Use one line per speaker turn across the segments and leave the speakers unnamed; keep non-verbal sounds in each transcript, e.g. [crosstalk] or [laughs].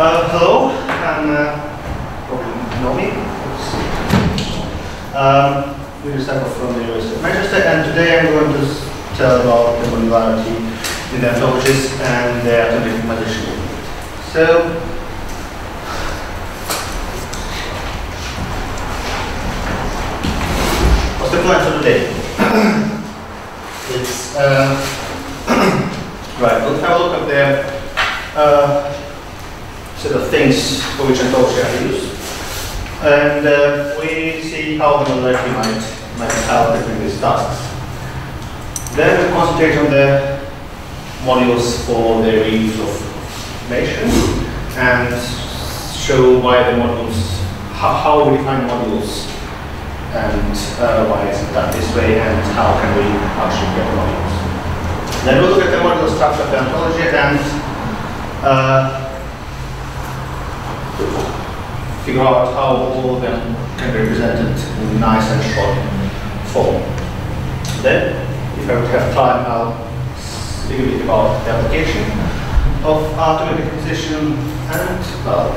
Uh, hello, uh, probably know me. Um, just have from the University of Manchester, and today I'm going to tell about the modularity in the ontologies and their atomic decomposition. So, what's the plan for today? it's uh, [coughs] right. We'll have a look at the uh, set of things for which ontology are used. And uh, we see how the modularity might, might help in these tasks. Then we concentrate on the modules for the reuse of information and show why the modules, how, how we define modules and uh, why is it done this way and how can we actually get modules. Then we'll look at the module structure of the ontology and uh, figure out how all of them can be represented in a nice and short form. Then, if I would have time, I'll speak a bit about the application of atomic decomposition and, well,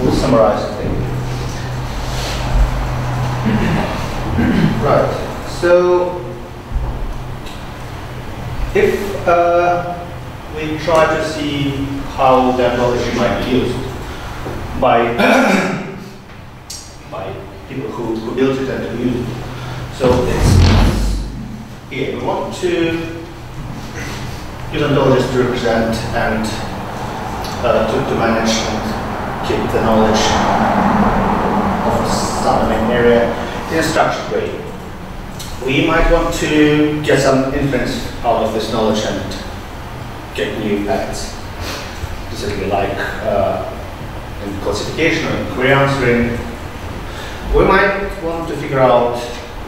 we'll summarize the thing. [coughs] right, so if uh, we try to see how the ontology might be used, by [coughs] by people who, who built it and who use it. So it's here. We want to use ontologies to represent and uh, to, to manage and keep the knowledge of some area in a structured way. We might want to get some inference out of this knowledge and get new facts. Specifically like uh, in classification and query answering, we might want to figure out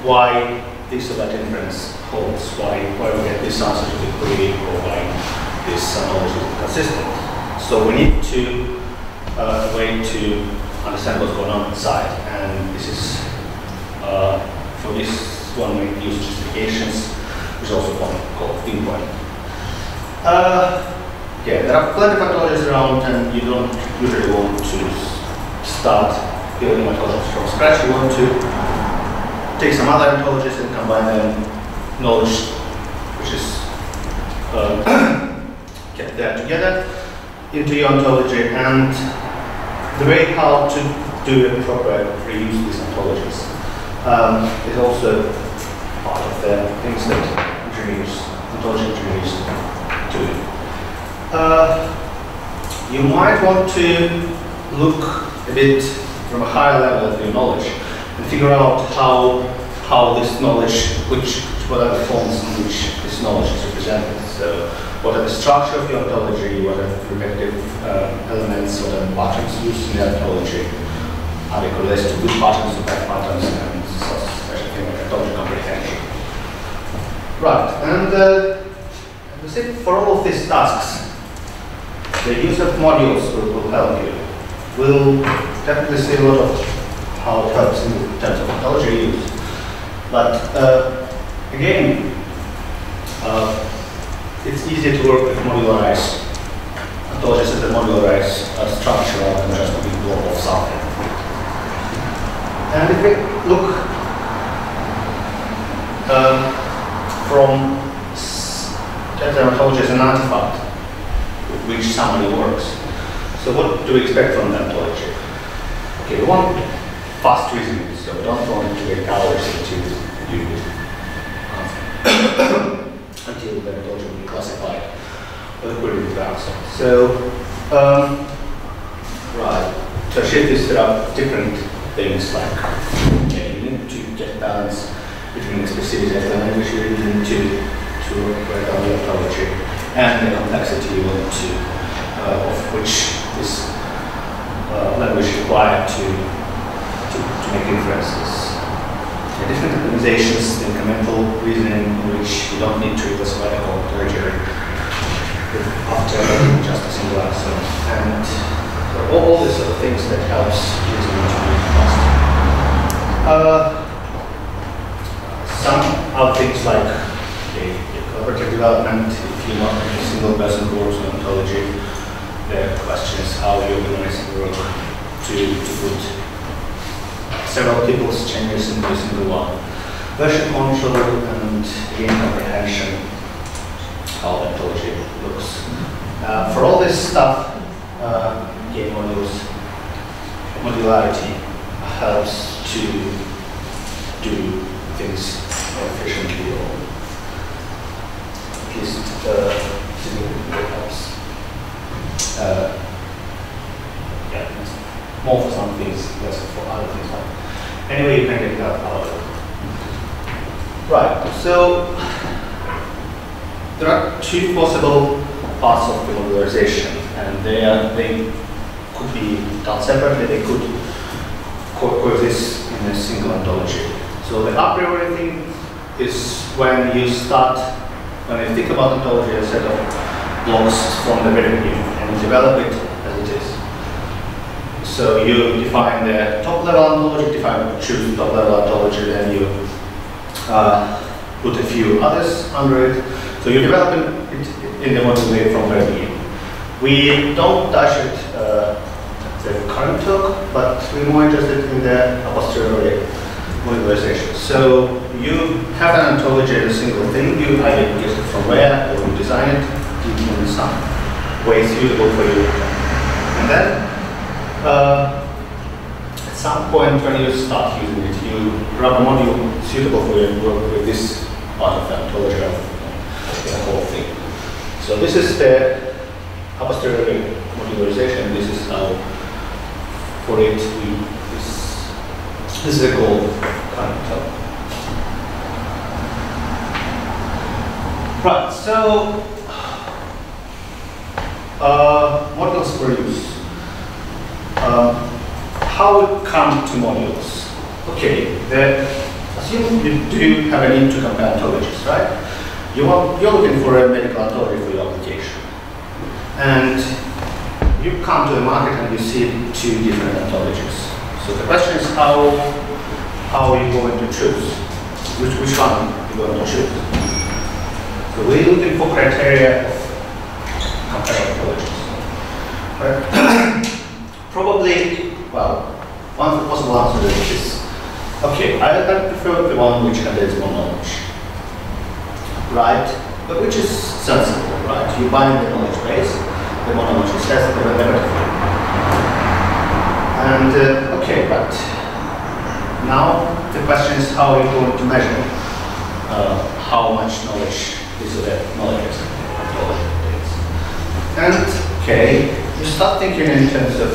why this or that inference holds, why, why we get this answer to the query, or why this knowledge is consistent. So we need to uh, a way to understand what's going on inside, and this is uh, for this one we use justifications, which is also one called pinpoint. Uh, yeah, there are plenty of ontologies around and you don't usually want to start building ontologies from scratch. You want to take some other ontologies and combine them knowledge which is uh, [clears throat] kept there together into your ontology and the way how to do a proper reuse these ontologies um, is also part of the things that engineers, ontology engineers. Uh, you might want to look a bit from a higher level of your knowledge and figure out how how this knowledge, which what are the forms in which this knowledge is represented. So, what are the structure of the ontology? What are the repetitive uh, elements? What are the patterns used in the ontology? Are they correlated to good patterns or bad patterns? And such a thing like ontology comprehension. Right, and uh, for all of these tasks, the use of modules will, will help you. We'll definitely see a lot of how it helps in terms of ontology use. But uh, again, uh, it's easier to work with modularized ontologies that modularize a structure than just a big block of something. And if we look um, from s- at ontology as an artifact, which somebody works. So what do we expect from that ontology? Okay, we want fast reasoning, so we don't want to get hours into you answer [coughs] until the ontology will be classified or query will be answered. So, um, right, achieve this there are different things like okay, you need to get balance between expressivity and language you're using to, to write down the ontology and the complexity to, uh, of which this uh, language required to, to, to make inferences. Are different optimizations, the incremental reasoning in which you don't need to reclassify the whole ontology after just a single answer. And all, all these sort of things that helps reasoning to be faster. Uh, some are things like the, collaborative development, if you're not a single person on ontology, the question is how you organize work to, to put several people's changes into a single one. Version control and again comprehension, how ontology looks. Uh, for all this stuff, uh, game modules, modularity helps to do things more efficiently or at least uh, significantly helps. Uh, yeah, more for some things, less for other things. Anyway, you can get that out. Right, so there are two possible parts of the modularization, and they, are, they could be done separately, they could co coexist in a single ontology. So the a priori thing is when you start, when you think about ontology as a set of blocks from the very beginning, and develop it as it is. So you define the top level ontology, define choose top level ontology, then you uh, put a few others under it. So you develop it in the module way from very beginning. We don't touch it uh, the current talk, but we're more interested in the a posteriori modularization. So you have an ontology as a single thing, you either get it from where or you design it in some way suitable for you. And then uh, at some point when you start using it, you grab a module suitable for you work with this part of the ontology of the whole thing. So this is the a posteriori modularization. This is how for it we this this is a goal kind of Right, so uh, models for use. Uh, how it come to modules? Okay, the, assume you do have a need to compare ontologies, right? You want, you're looking for a medical ontology for your application. And you come to the market and you see two different ontologies. So the question is how, how are you going to choose? Which, which one you're going to choose? So we're looking for criteria of comparable ontologies. Right? [coughs] Probably, well, one possible answer is. Okay, I, I prefer the one which contains more knowledge. Right? But which is sensible, right? You bind the knowledge base, the more knowledge is tested, the better. And, uh, okay, but now the question is how are you going to measure uh, how much knowledge is the knowledge base? And, okay, you start thinking in terms of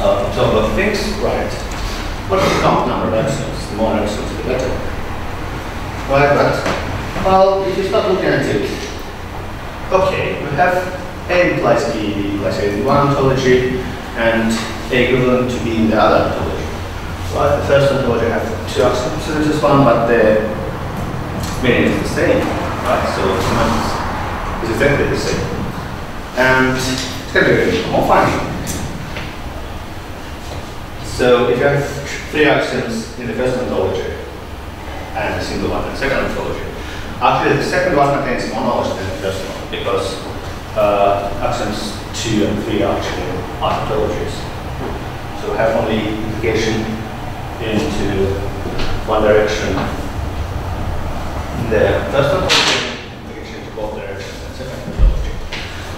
uh, talk about things, right? What is the count number of axioms? The more axioms, the better. Right, but, well, if you start looking at it, okay, we have A implies B, B implies A in one ontology, and A equivalent to B in the other ontology. Right, the first ontology have two axioms in this one, but the meaning is the same, right? So is exactly the same. And it's going to be more funny. So if you have three axioms in the first ontology and a single one in the second ontology, actually the second one contains more knowledge than the first one because uh, 2 and 3 are actually ontologies. So have only implication into one direction the first ontology, implication into both directions in the second ontology.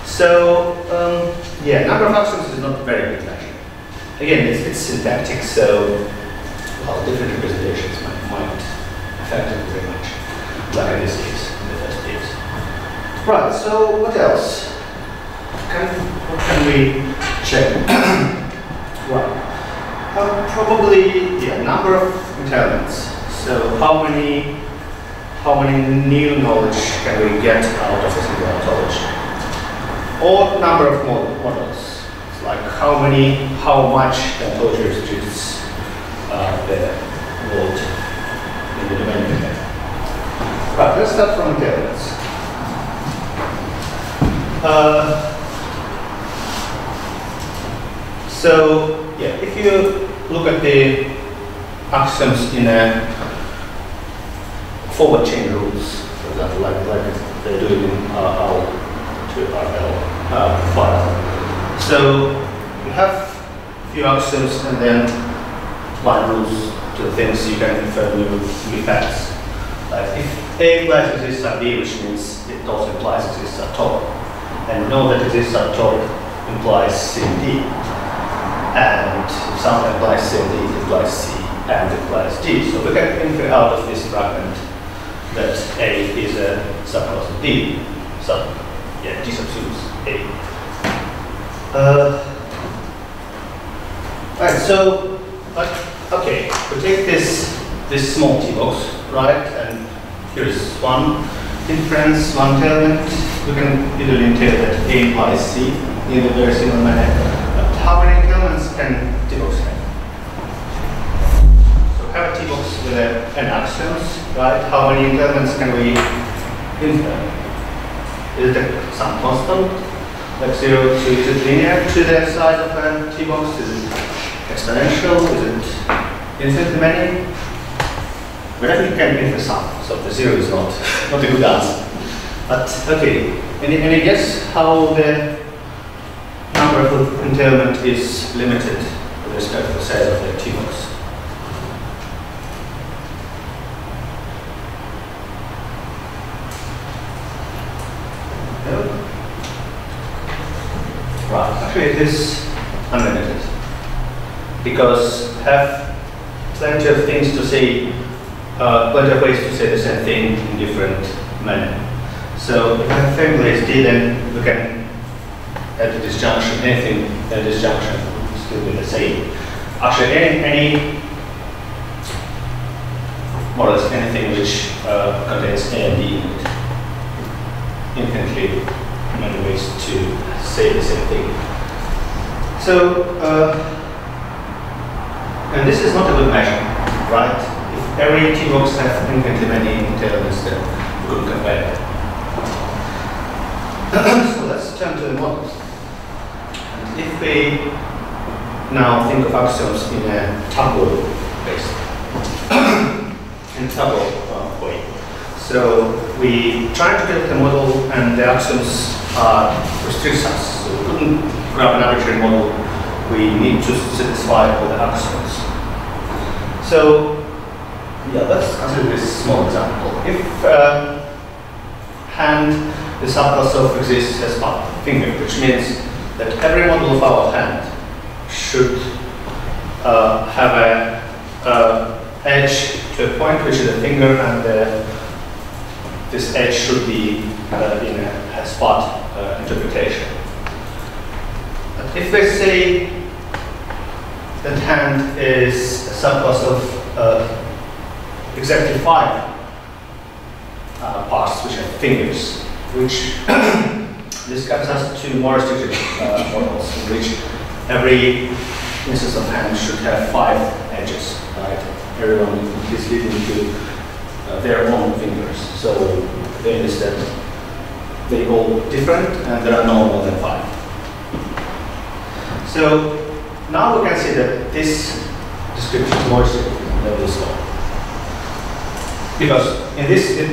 So um, yeah, number of axioms is not very good actually. Again, it's, it's syntactic, so well, different representations might, might affect it very much, like in this case, in the first case. Right, so what else? Can, what can we check? [clears throat] right. Uh, probably, yeah, number of entailments. So how many, how many new knowledge can we get out of a single ontology? Or number of models it's like how many, how much the ontology restricts uh, the world in the domain. Right, let's start from entailments. Uh, so, yeah, if you look at the axioms in a forward chain rules, for example, like, like they do in OWL 2 RL uh, file, So you have a few axioms and then line rules to the things you can infer new, new facts. Like if A implies exists at B, which means it also implies exists at top. And know that exists at top implies C and D. And if something implies C and D, it implies C and implies D. So we can infer out of this fragment that A is a subclass of D. So yeah, D subsumes A. Uh, right, so, okay, we take this this small T box, right, and here is one inference, one entailment. We can easily entail that A implies C in a very similar manner. But how many elements can T box have? Have a T box with a, an axioms, right? How many entailments can we infer? Is it some constant? Like 0 to, is it linear to the size of a T box? Is it exponential? Is it infinitely many? We definitely can infer some, so the 0 is not, not a good answer. But okay, any, any guess how the number of entailment is limited with respect to the size of the T box? Right, actually it is unlimited. Because have plenty of things to say, uh, plenty of ways to say the same thing in different manner. So if have family SD, then we can at the disjunction, anything at disjunction will still be the same. Actually, any, any more or less anything which uh, contains A and D in it, infinitely many ways to say the same thing. So, uh, and this is not a good measure, right? If every T box has infinitely many entailments, then we couldn't compare. [coughs] so let's turn to the models. And if we now think of axioms in a tuple based, [coughs] in tuple uh, way. So we try to build a model and the axioms are restrict us. So we couldn't grab an arbitrary model. We need to satisfy all the axioms. So yeah, let's consider this small example. If uh, hand the subclass of exists as a finger, which means that every model of our hand should uh, have a uh, edge to a point which is a finger and uh, this edge should be uh, in a, a spot uh, interpretation. But if we say that hand is a subclass of uh, exactly five uh, parts which have fingers, which [coughs] this gives us two more restricted uh, models in which every instance of hand should have five edges, right? Everyone is leading to their own fingers. So the aim is that they all different and there are no more than five. So now we can see that this description is more restricted than this one. Because in this, it,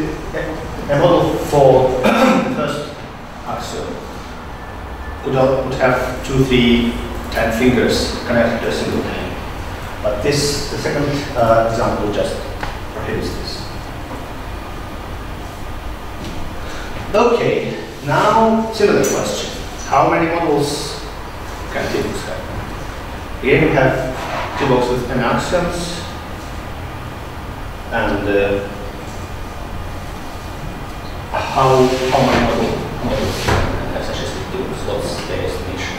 a model for the [coughs] first axiom would, would have two, three, ten fingers connected to a single plane. But this, the second uh, example just prohibits this. Okay, now similar question. How many models can T-box have? Here we have two boxes with n and uh, how, how many model, models have such a T-box? What's the estimation?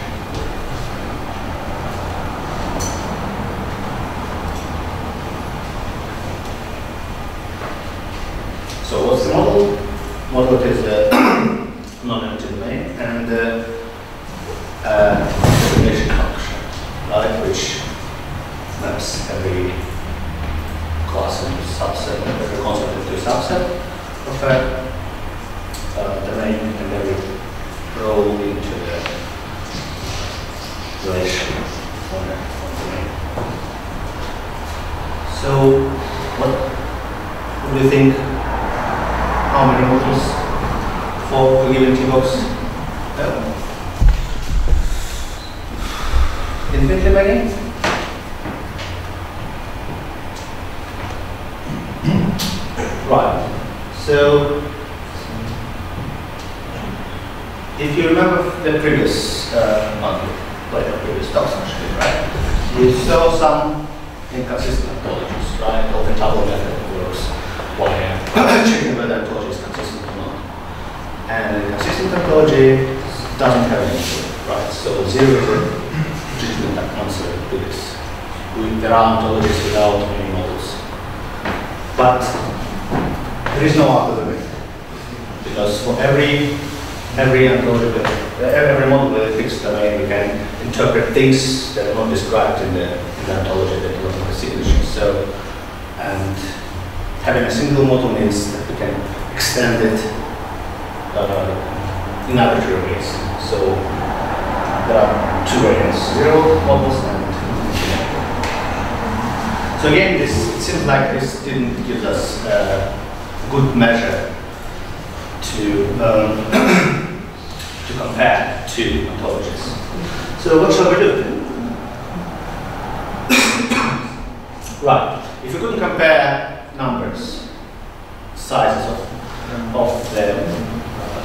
So what's the model? Model is a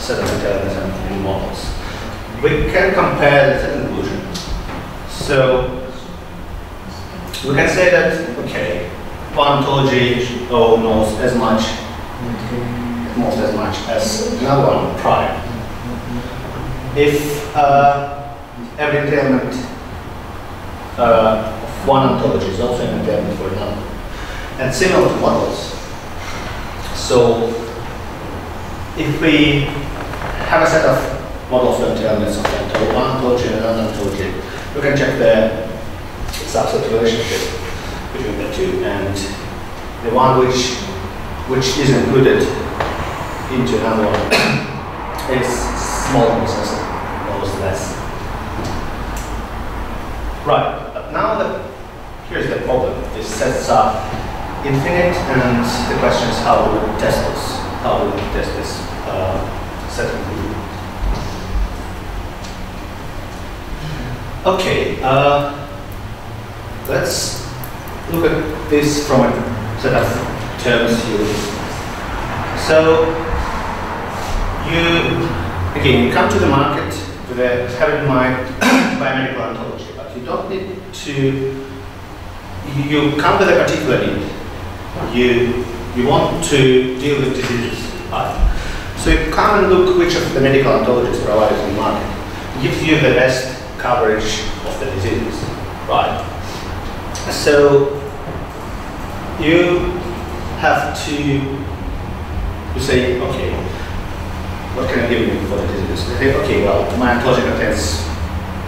set of entailments and models, we can compare the conclusion. So we can say that, okay, one ontology knows as much, most as much as another one prime. If uh, every entailment uh, of one ontology is also an entailment for another, and similar to models. So if we have a set of models of entailments of one ontology and another ontology, we can check the subset relationship between the two, and the one which which is included into another [coughs] one is smaller necessity, almost less. Right, but now the, here's the problem. This sets up infinite, and the question is how we test this? How we test this uh, set conclusion? Okay. Uh, Let's look at this from a set of terms here. So you again you come to the market with a have in mind [coughs] biomedical ontology, but you don't need to you come with a particular need. You you want to deal with diseases. So you come and look which of the medical ontologies provided in the market gives you the best coverage of the diseases. Right. So you have to you say, okay, what can I give you for the disease? I think, okay, well, my ontology contains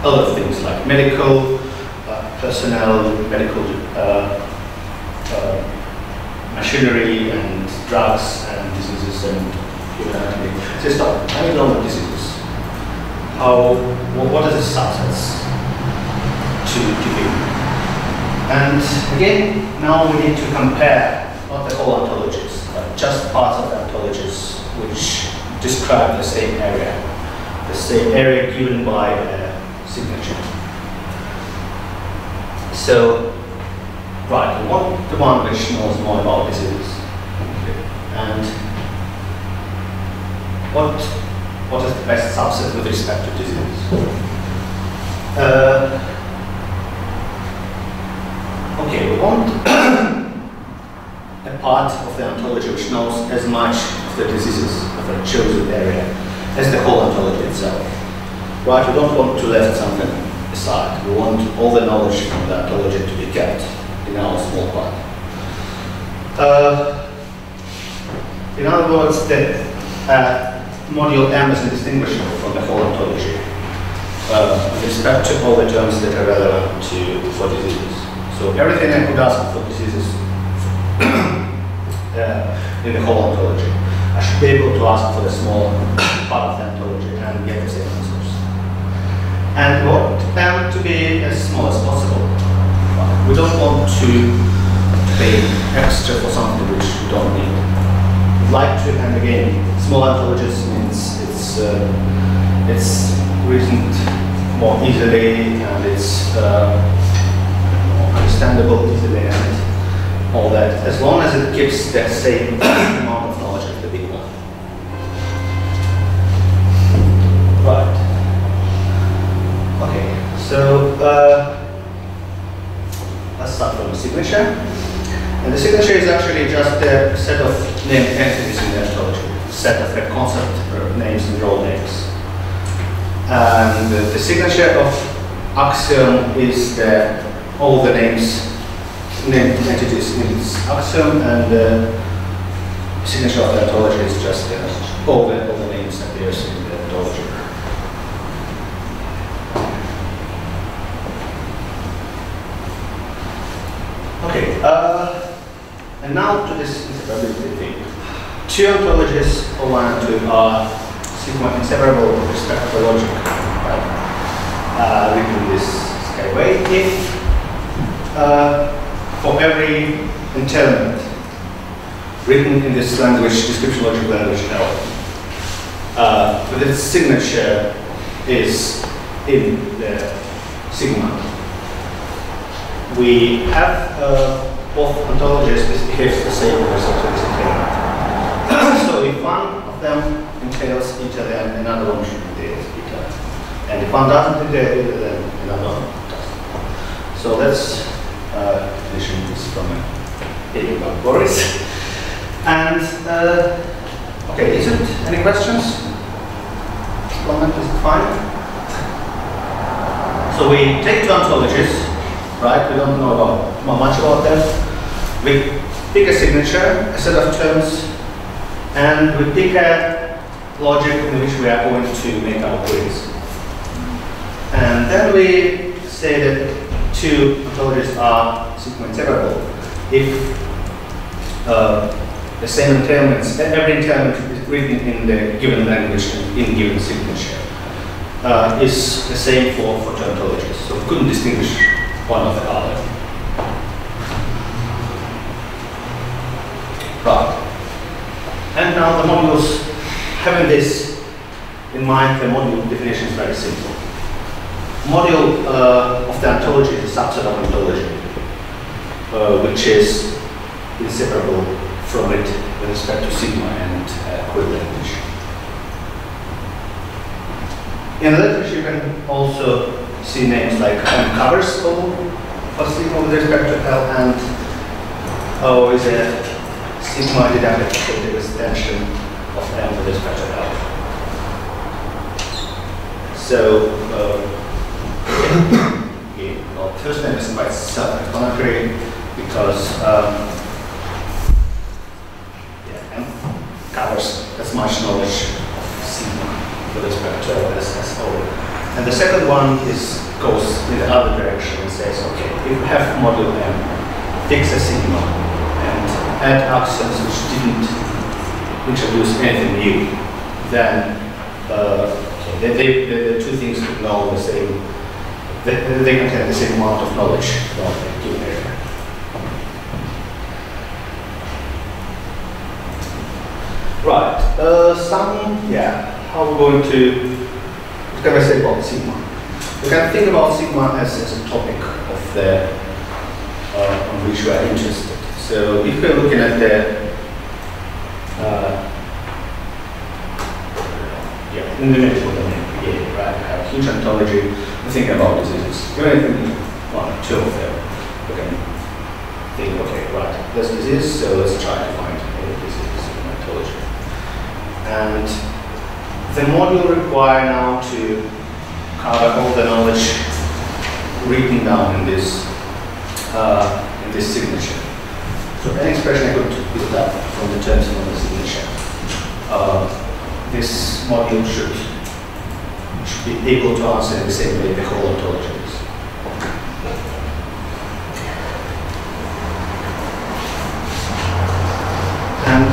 of things like medical, uh, personnel, medical uh, uh, machinery, and drugs, and diseases, and human anatomy. Say, stop, I know what. How, what are the subsets to, to give? And again, now we need to compare not the whole ontologies, but just parts of the ontologies which describe the same area, the same area given by a signature. So, right, we want the one which knows more about disease. And what what is the best subset with respect to disease? Uh, okay, we want [coughs] a part of the ontology which knows as much of the diseases of a chosen area as the whole ontology itself. Right, we don't want to left something aside. We want all the knowledge from the ontology to be kept in our small part. Uh, in other words, the uh, module M is indistinguishable from the whole ontology uh, with respect to all the terms that are relevant to for diseases. So everything I could ask for diseases [coughs] uh, in the whole ontology, I should be able to ask for the small part of the ontology and get the same answers. And want them to be as small as possible. We don't want to pay extra for something which we don't need. We'd like to, and again, small ontologies means it's uh, it's reasoned more easily and it's uh, more understandable easily and all that, as long as it gives the same [coughs] amount of knowledge as the big one. Right. Okay, so uh, let's start from the signature. And the signature is actually just a set of named entities in the ontology, set of the concept names and role names. And the signature of axiom is the, all the names, entities in axiom, and the signature of the ontology is just uh, all, the, all the names appears in the ontology. Okay, uh, and now to this inseparability thing. Two ontologies, O1 and 2, are sigma inseparable with respect to logic, right? Uh, written this skyway. If uh, for every entailment written in this language, description logic language L, uh, with its signature is in the sigma. We have uh, both ontologies behave the same with respect to this entailment. [coughs] so if one of them entails other and another one should entail other. And if one doesn't entail other, then another one does. So that's uh, definition from a about Boris. [laughs] And uh, okay, is it any questions? Comment is fine. So we take two ontologies, right? We don't know about much about them. We pick a signature, a set of terms, and we pick a logic in which we are going to make our queries. And then we say that two ontologies are sigma inseparable if uh, the same entailments, every entailment is written in the given language and in given signature uh, is the same for, for two ontologies. So we couldn't distinguish one of the other. Right. And now the modules having this in mind, the module definition is very simple. Module uh, of the ontology is a subset of ontology, uh, which is inseparable from it with respect to sigma and uh, language. In literature, you can also see names like covers for sigma with respect to L and O is a sigma didactic extension of M with respect to L. So, [coughs] yeah, well, first name is quite self-explanatory because um, yeah, M covers as much knowledge of sigma with respect to L as, as O. And the second one is goes in the other direction and says, okay, if we have module M, fix a sigma, add accents which didn't introduce anything new, then uh, the two things know the same, they, they contain the same amount of knowledge about the given area. Right, uh, some, yeah, how we're going to, what can I say about sigma? We can think about sigma as, as a topic of the, uh, on which we are interested. So if we're looking at the uh, yeah, in the medical domain, yeah, right? I have huge ontology. We think about diseases. You're anything one, or two of them. We can think, okay, right, this disease, so let's try to find a disease in ontology. And the model require now to cover all the knowledge written down in this uh, in this signature. So any expression I could build up from the terms of the signature. Uh, this module should, should be able to answer in the same way the whole ontology is. And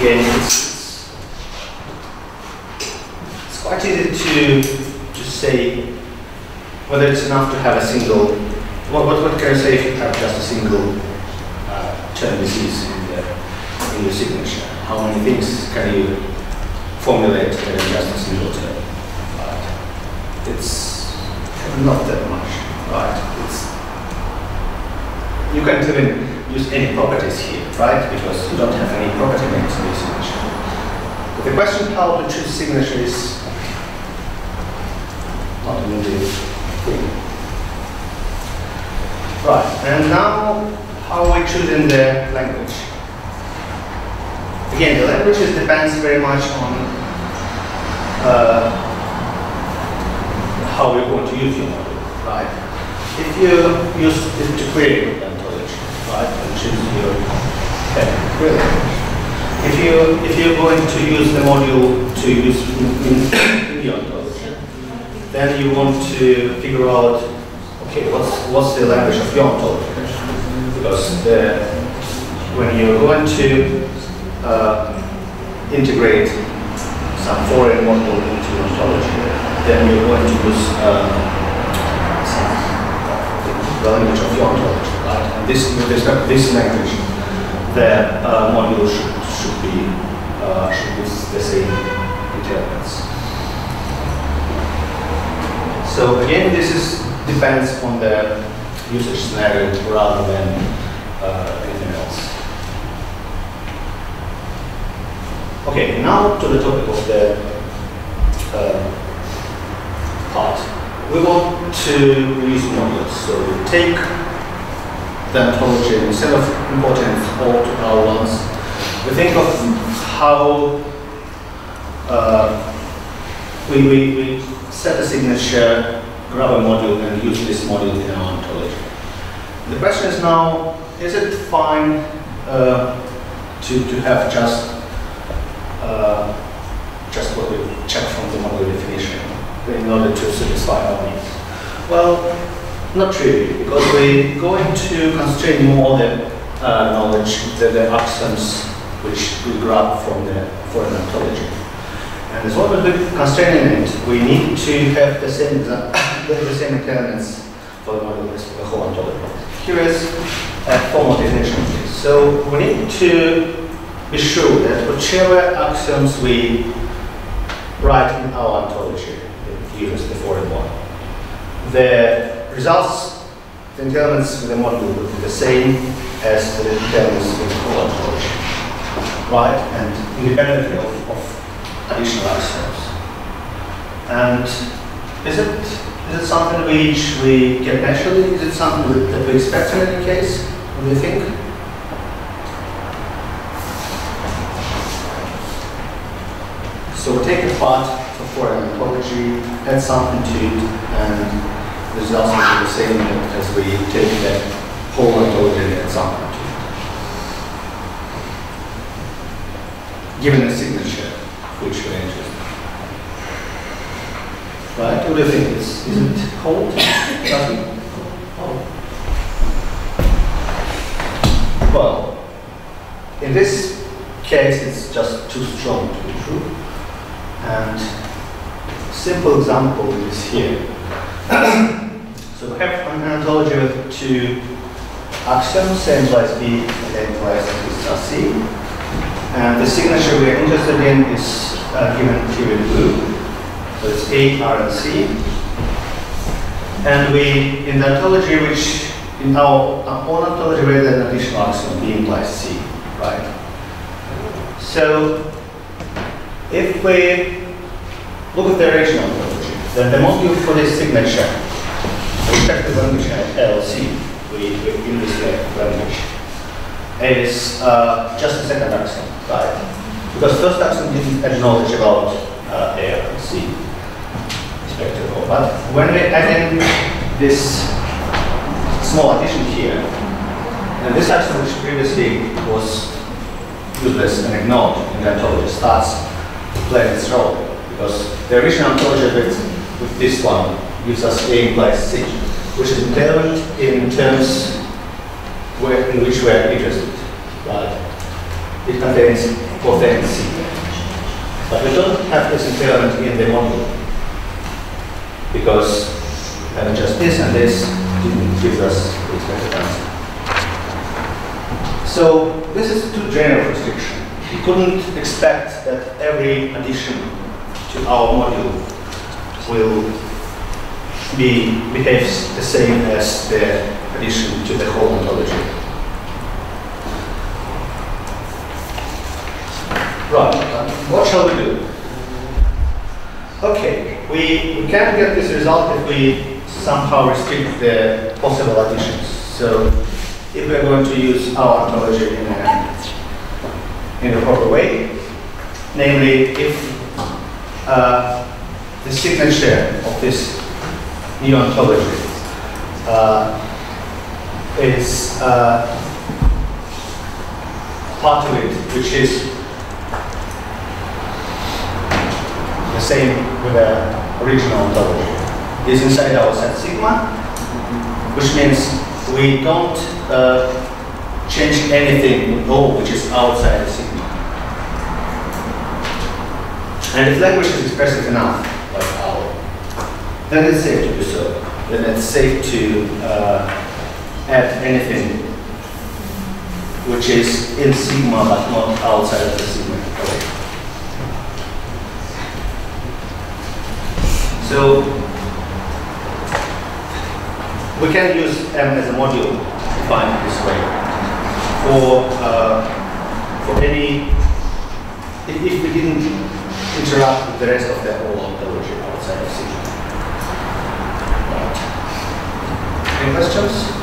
again, it's, it's quite easy to just say whether it's enough to have a single what, what, what can I say if you have just a single uh, term disease in the, in the signature? How many things can you formulate uh, just a single term. Right? It's not that much. Right? It's you can even use any properties here, right? Because you don't have any property names in your signature. But the question how to choose signature is not a easy thing. Right, and now how we choose in the language. Again, the languages depends very much on uh, how we want to use your model, right? If you use it to query ontology, right, and choose your query language. If you if you're going to use the module to use in, in, in your ontology, then you want to figure out okay what's what's the language of your ontology because the, when you're going to uh, integrate some foreign module into your ontology, then you're going to use um, the language of your ontology, right? And this, to this language, the uh, module should, should be uh, should be the same determinants. So again, this is depends on the usage scenario rather than uh, anything else. Okay, now to the topic of the uh, part. We want to use modules, so we take the ontology instead of importing all to our ones. We think of how uh, we, we, we set a signature, grab a module, and use this module in our ontology. The question is now, is it fine uh, to, to have just uh, just what we check from the model definition in order to satisfy our needs? Well, not really, because we're going to constrain more the uh, knowledge, the, the axioms which we grab from the foreign ontology. And as long as we're constraining it, we need to have the same the same elements for the as the whole ontology. Here is a formal definition of this. So we need to be sure that whichever axioms we write in our ontology, that uses the foreign one, the results, the elements with the model will be the same as the elements with the whole ontology, right? And independently of, of additional axioms. And is it is it something which we get naturally? Is it something that we expect in any case? What do you think? So we take a part for foreign ontology, add something to it, and the results will the same as we take that whole ontology and add something to it. Given a signature, which we're interested in. Right? What do you think? Is, is it cold? Nothing? Oh. Well, in this case, it's just too strong to be true. And simple example is here. [coughs] so we have an ontology with two axioms, A implies B and implies B C. And the signature we are interested in is uh, given here in blue. So it's A, R, and C. And we, in the ontology, which in our, own ontology, we have an additional axiom, B implies C, right? So if we look at the original ontology, then the module for this signature, respective language LLC, we, we in this language, is uh, just a second axiom, right? Because first axiom didn't acknowledge about uh, and C. Respective. But when we add in this small addition here, and this axiom which previously was useless and ignored in the ontology starts to play its role because the original ontology with, with this one gives us A implies C, which is determined in terms where, in which we are interested. Right? It contains C. But we don't have this entailment in the module because having just this and this gives us the expected answer. So this is too general restriction. we couldn't expect that every addition to our module will be behaves the same as the addition to the whole ontology. Right, what shall we do? Okay, we, we can get this result if we somehow restrict the possible additions. So if we're going to use our ontology in a, in a proper way, namely if uh, the signature of this new ontology uh, is uh, part of it, which is same with the original ontology, is inside our set sigma, which means we don't uh, change anything in O which is outside the sigma. And if language is expressive enough, like our, then it's safe to do so. Then it's safe to uh, add anything which is in sigma but not outside of the sigma. So we can use M as a module defined this way for uh, for any if, if we didn't interact with the rest of the whole ontology outside of. Right. Any questions?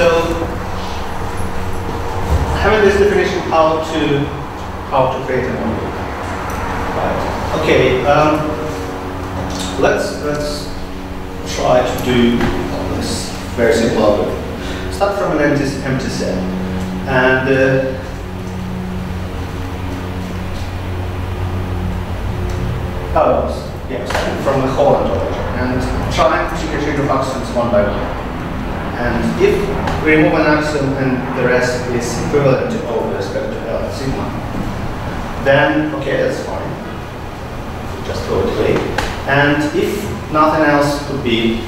So having this definition how to how to create a module. Right. Okay. Um, let's let's try to do this very simple algorithm. Start from an empty empty set, and uh, oh from the whole and try to get rid of axioms one by one. And if we remove an axiom and the rest is equivalent to O with respect to L sigma, then okay, that's fine. Just throw it away. And if nothing else could be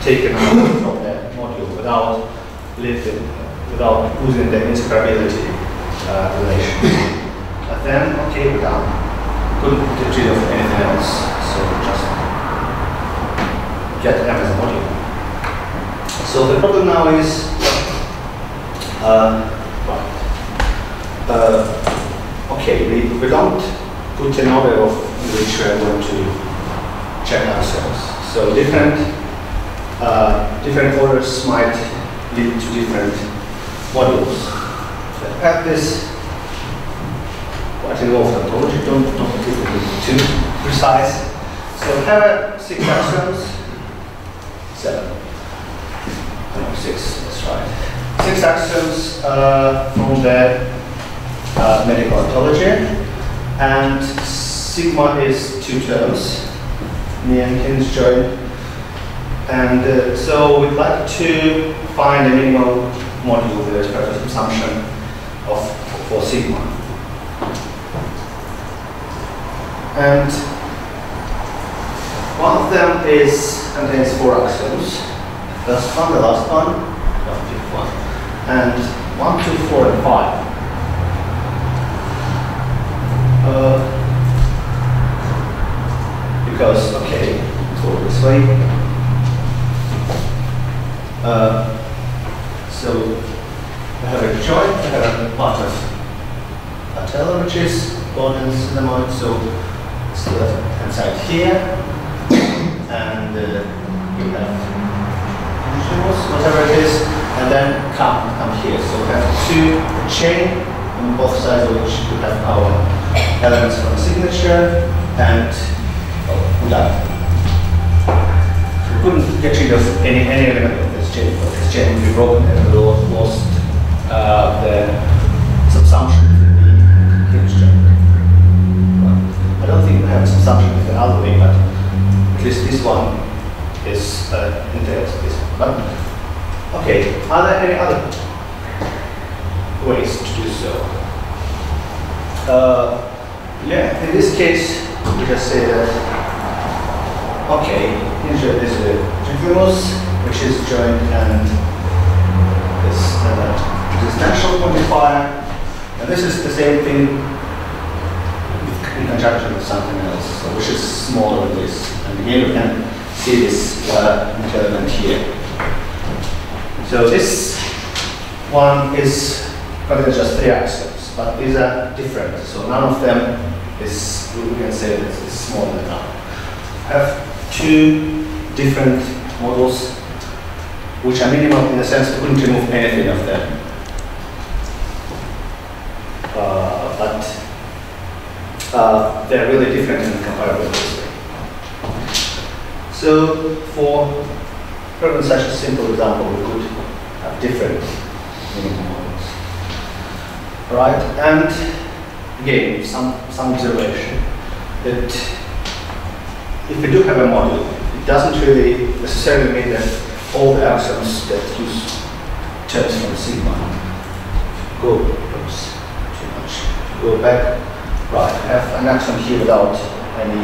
taken out from the module without lifting, without losing the inseparability uh, relation, but then okay, we're done. Couldn't get rid of anything else, so just get M as module. So the problem now is, uh, uh, okay, we, we don't put an order of which we are going to check ourselves. So different uh, different orders might lead to different modules. So have this quite involved ontology, don't, don't it too precise. So have six axioms, seven six, that's right. Six axioms uh, from the uh, medical ontology, and sigma is two terms, and hinge join. And uh, so we'd like to find a minimal module with respect to assumption of for sigma. And one of them is contains four axioms first one, the last one, the fifth one, and one, two, four, and five. Uh, because okay, go this way. Uh, so I have a joint, I have a part of patella, which is bone and sesamoid, so it's the left hand side here, and uh, you have whatever it is, and then come, come here. So we have two a chain on both sides of which we have our elements from signature and oh, done. We couldn't get rid of any, any element of this chain, but this chain would be broken and we lost uh, the subsumption in the hinge. I don't think we have a subsumption in the other way, but at least this one is uh, entails okay, are there any other ways to do so? Uh, yeah, in this case, we just say that okay, Here is the Trithemus, which is joined and this uh, existential quantifier. And this is the same thing in conjunction with something else, so which is smaller than this. And again, we can see this uh, element here. So this one is probably just three axioms, but these are different. So none of them is, we can say that than none. I have two different models which are minimal in the sense we couldn't remove anything of them. Uh, but uh, they're really different and comparable. So for even such a simple example, we could have different minimal models. Right, and again, some, some observation that if we do have a model, it doesn't really necessarily mean that all the axioms that use terms from sigma go, oops, too much, go back, right, have an axiom here without any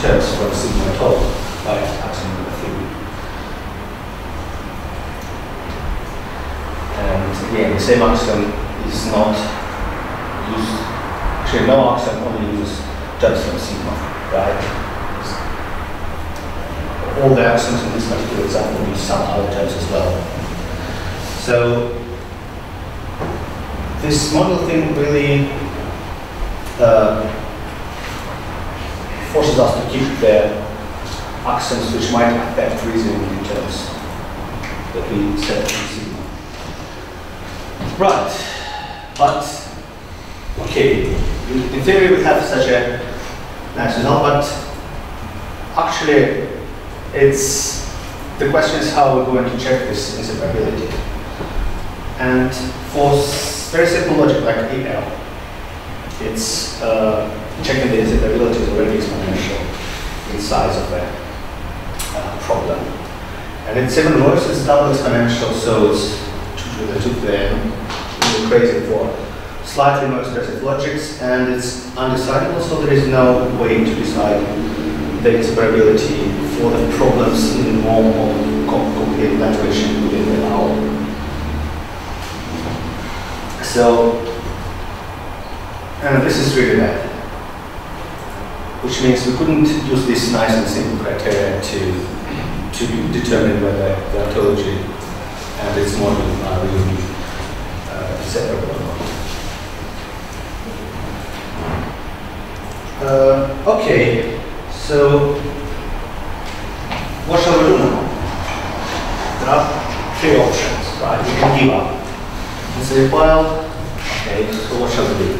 terms from sigma at all, right, axiom number three. Again, the same axiom is not used, actually no axiom only uses from sigma, right? all the axioms in this particular example use some other terms as well. So this model thing really uh, forces us to keep the axioms which might affect reasoning in terms that we set. Right, but okay, in theory we have such a nice result, but actually it's the question is how we're going to check this inseparability. And for very simple logic like EL, it's uh, checking the inseparability is already exponential in size of the uh, problem. And it's even worse, it's double exponential, so it's to the 2 to the crazy for slightly more expressive logics, and it's undecidable, so there is no way to decide the inseparability for the problems in more, complicated language within the hour. So, and this is really bad. Which means we couldn't use this nice and simple criteria to, to determine whether the ontology and its model are really uh, okay, so what shall we do now? There are three options, right? We can give up and say, well, okay, so what shall we do?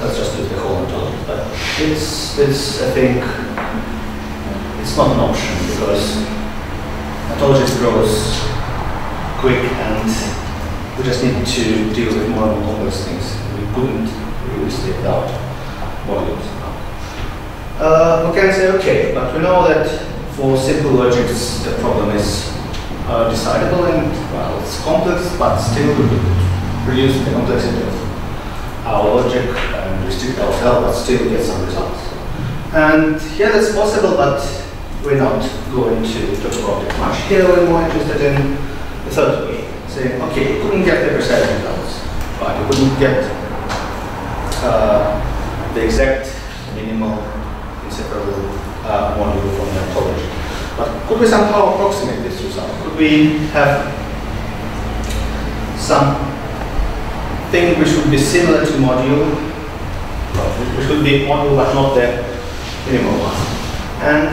Let's just do the whole ontology. But it's, it's, I think, it's not an option because ontology grows quick and we just need to deal with more and more complex things. We couldn't really stay without modules. Uh, we can say, okay, but we know that for simple logics, the problem is uh, decidable and, well, it's complex, but still we reduce the complexity of our logic and restrict ourselves, but still get some results. And yeah, that's possible, but we're not going to talk about it much here. We're more interested in the third way, saying, okay, you couldn't get the precise results, but you couldn't get uh, the exact minimal inseparable uh, module from the ontology. But could we somehow approximate this result? Could we have some thing which would be similar to module, which would be module but not the minimal one? And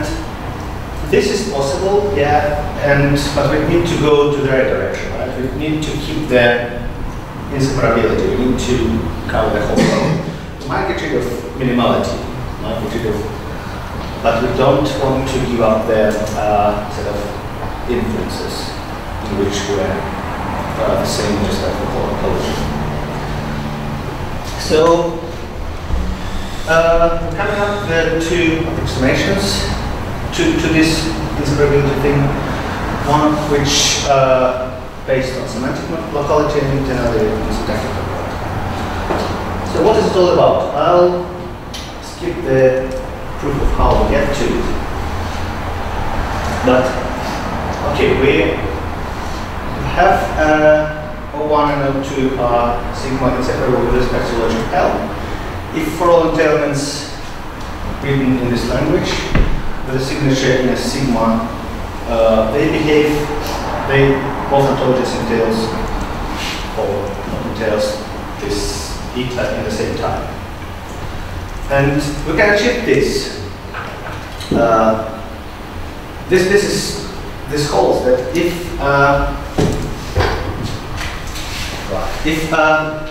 this is possible, yeah, and but we need to go to the right direction, We need to keep the inseparability. We need to cover the whole might get rid of minimality, rid of but we don't want to give up the uh, sort of influences in which we're uh, the same that we call So, uh, coming up the two approximations to, to this inseparability thing, one of which uh, based on semantic locality and on syntactic locality. So what is it all about? I'll skip the proof of how we get to it. But, okay, we have uh, O1 and O2 are sigma inseparable with respect to logic L. If for all entailments written in this language, with a signature in a sigma, uh, they behave, they both ontologies entails or not entails this heat in the same time. And we can achieve this. Uh, this, this is this holds that if uh, if uh,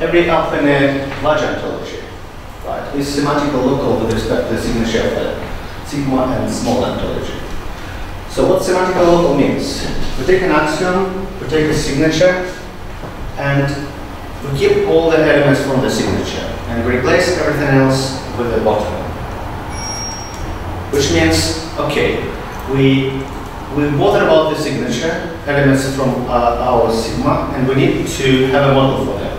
every alpha in a large ontology right, is semantical local with respect to the signature of a sigma and small ontology. So what semantical local means? We take an axiom, we take a signature, and we keep all the elements from the signature, and we replace everything else with a bottom. Which means, okay, we we bother about the signature elements from uh, our sigma, and we need to have a model for them.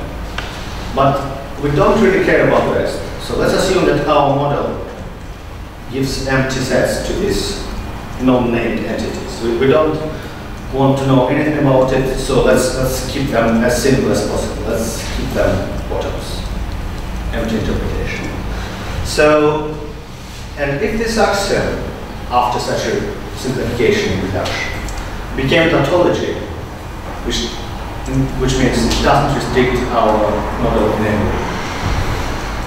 But we don't really care about the rest. So let's assume that our model gives empty sets to these non-named entities. We, we don't want to know anything about it, so let's, let's keep them as simple as possible. Let's keep them bottoms, empty interpretation. So, and if this axiom, after such a simplification and reduction, became tautology, which, which means it doesn't restrict our model in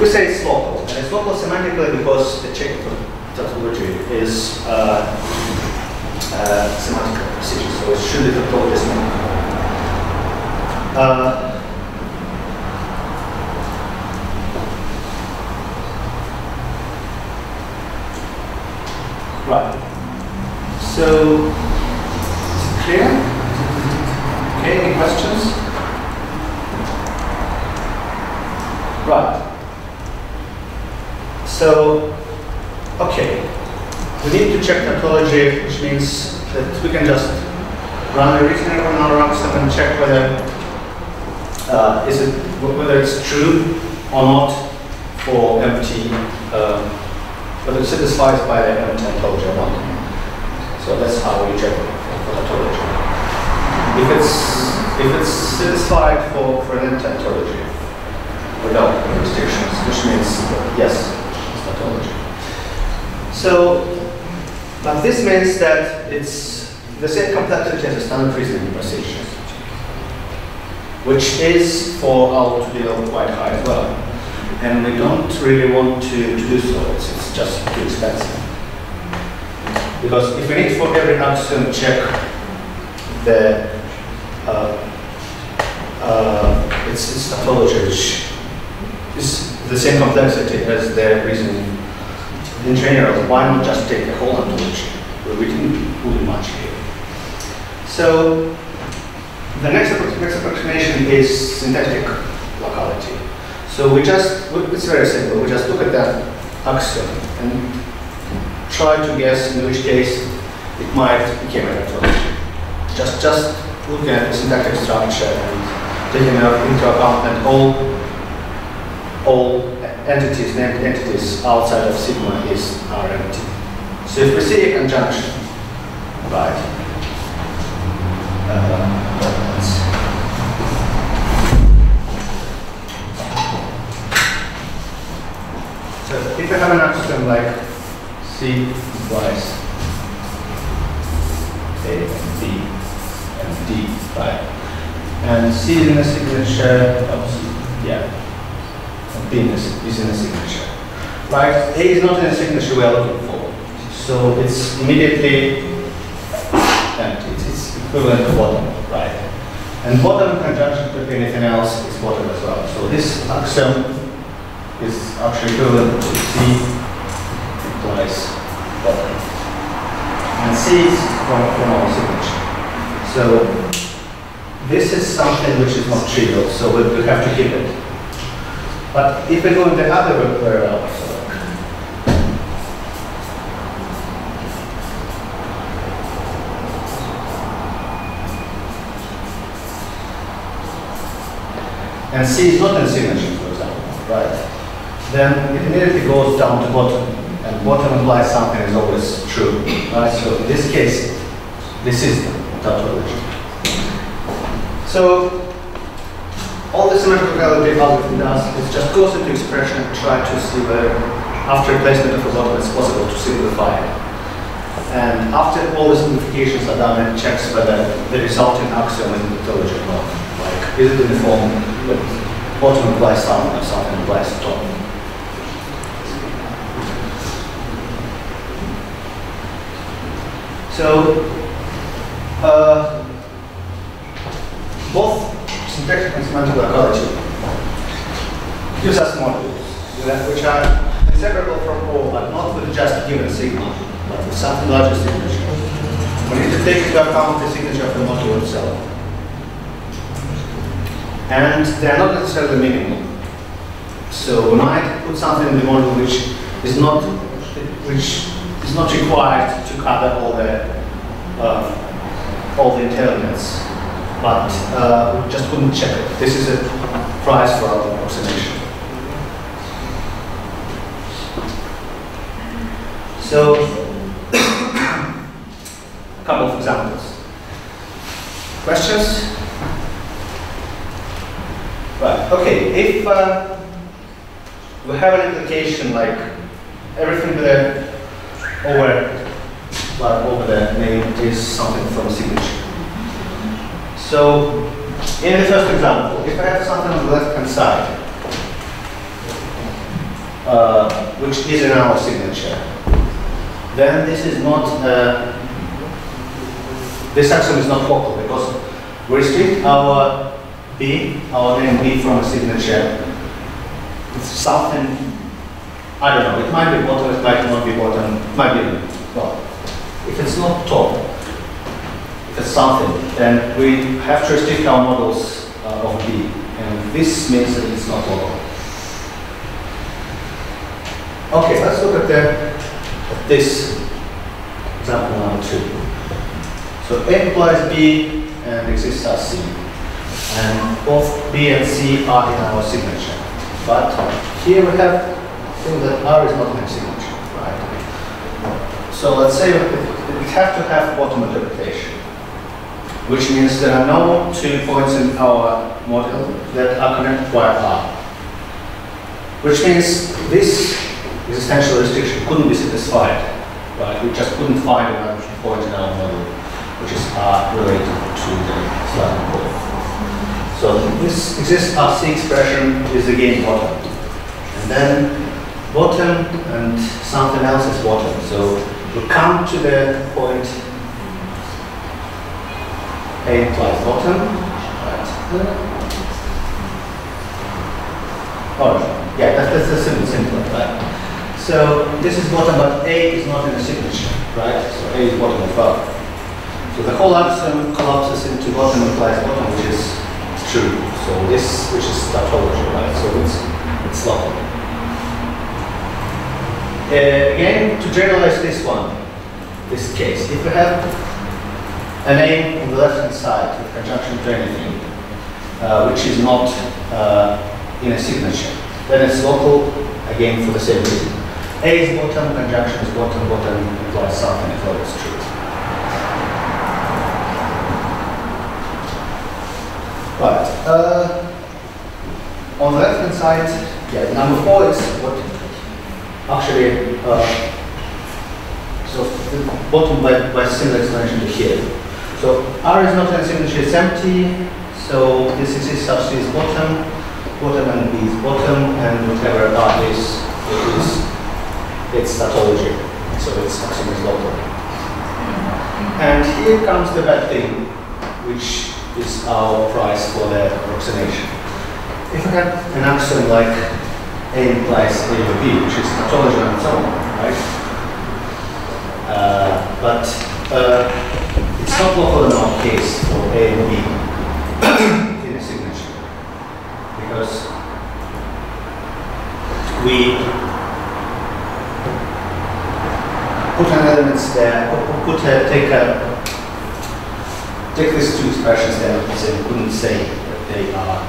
we say it's local. And it's local semantically because the check tautology is uh, uh, semantic precision, so it should be tautology semantic. Uh, right. So, is it clear? Okay, any questions? Right. So, okay, we need to check tautology, which means that we can just run a reasoning on our axiom and check whether uh, is it whether it's true or not for empty, um, whether it satisfies by the empty ontology or not. So that's how we check for tautology. If it's if it's satisfied for, for an empty ontology without restrictions, which means yes, tautology. So, but this means that it's the same complexity as a standard reasoning precision, which is for our to be quite high as well. And we don't really want to, to do so, it's, it's just too expensive. Because if we need for every axiom check the uh, uh, it's, it's tautology which is the same complexity as the reasoning in general, why not just take the whole ontology? Well, we didn't put much here. So the next, next approximation is syntactic locality. So we just, it's very simple, we just look at that axiom and try to guess in which case it might become a tautology. Just, just looking at the syntactic structure and taking into account that all all entities, named entities outside of sigma is are empty. So if we see a conjunction, right? Uh, so if we have an axiom like C implies A and B and D, right? And C is in a signature of C, yeah pin is in a signature. Right? A is not in a signature we are looking for. So it's immediately empty. It's equivalent to bottom, right? And bottom conjunction with anything else is bottom as well. So this axiom is actually equivalent to C implies bottom. And C is from, from our signature. So this is something which is not trivial, so we, we have to keep it. But if we go in the other parallel and C is not in symmetry, for example, right? Then it immediately goes down to bottom and bottom implies something is always true, right? So in this case, this is the tautology. So all the syntactical locality algorithm does is just goes into expression and try to see whether after placement of a bottom it's possible to simplify it. And after all the simplifications are done, it checks whether the resulting axiom is not. Like, is it in the form bottom implies something or something implies top? So, uh, both syntactic and semantic locality gives us modules which are inseparable from all, but not with just given signal, but with something larger signature. We need to take into account the signature of the module itself. And they are not necessarily minimal. So we might put something in the module which is not which is not required to cover all the uh, all the entailments, but uh, we just couldn't check it. This is a price for our approximation. So, [coughs] a couple of examples. Questions? Right. Okay. If uh, we have an application like everything there over like over the name is something from signature. So in the first example, if I have something on the left hand side, uh, which is in our signature, then this is not uh, this axiom is not local because we restrict our B, our name B from a signature. It's something I don't know. It might be bottom, it might not be bottom, it might be well. If it's not top, it's something, then we have to restrict our models uh, of B. And this means that it's not local. Okay, let's look at, the, at this example number two. So A implies B and exists as C. And both B and C are in our signature. But here we have thing that R is not in signature, right? So let's say we have to have bottom interpretation, which means there are no two points in our model that are connected by R. Which means this existential restriction couldn't be satisfied, right? We just couldn't find another point in our model, which is R related to the Slavic code. So this exists RC expression is again bottom. And then bottom and something else is bottom. So we come to the point A implies bottom. Right. Oh, yeah, that, that's a simple, simple, right? So this is bottom, but A is not in the signature, right? So A is bottom well. So the whole axiom collapses into bottom implies bottom, which is true. So this, which is tautology, right? So it's it's local. Uh, again, to generalize this one, this case, if we have a name on the left-hand side with conjunction to anything, uh, which is not uh, in a signature, then it's local, again, for the same reason. A is bottom, conjunction is bottom, bottom implies something if all is true. Right. Uh, on the left-hand side, yeah, number four is what actually, uh, so bottom by, by similar explanation to here. So R is not an signature, it's empty, so this exists such is bottom, bottom and B is bottom, and whatever R is, it is its tautology. So its axiom is local. And here comes the bad thing, which is our price for the approximation. If I have an axiom like A implies A B, which is tautology on its own, right? Uh, but uh, it's not local in case for A and B in a signature. Because we put an elements there, put a, take a take these two expressions there and say we couldn't say that they are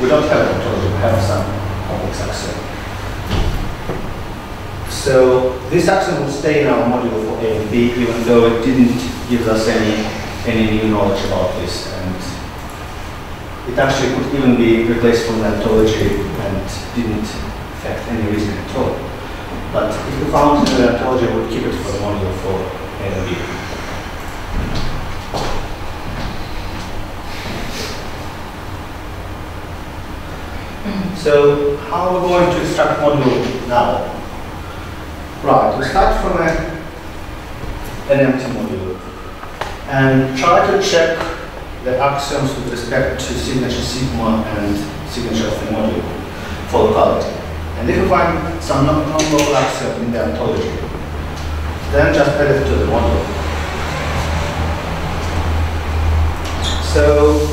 we don't have a tautology, we have some complex axiom. So this axiom will stay in our module for A and B, even though it didn't give us any, any new knowledge about this. And it actually could even be replaced from the ontology and didn't affect any reason at all. But if we found the ontology, we would keep it for the module for A and B. So how are we going to extract module now? Right, we start from a, an empty module and try to check the axioms with respect to signature sigma and signature of the module for locality. And if we find some non-local axiom in the ontology, then just add it to the module. So,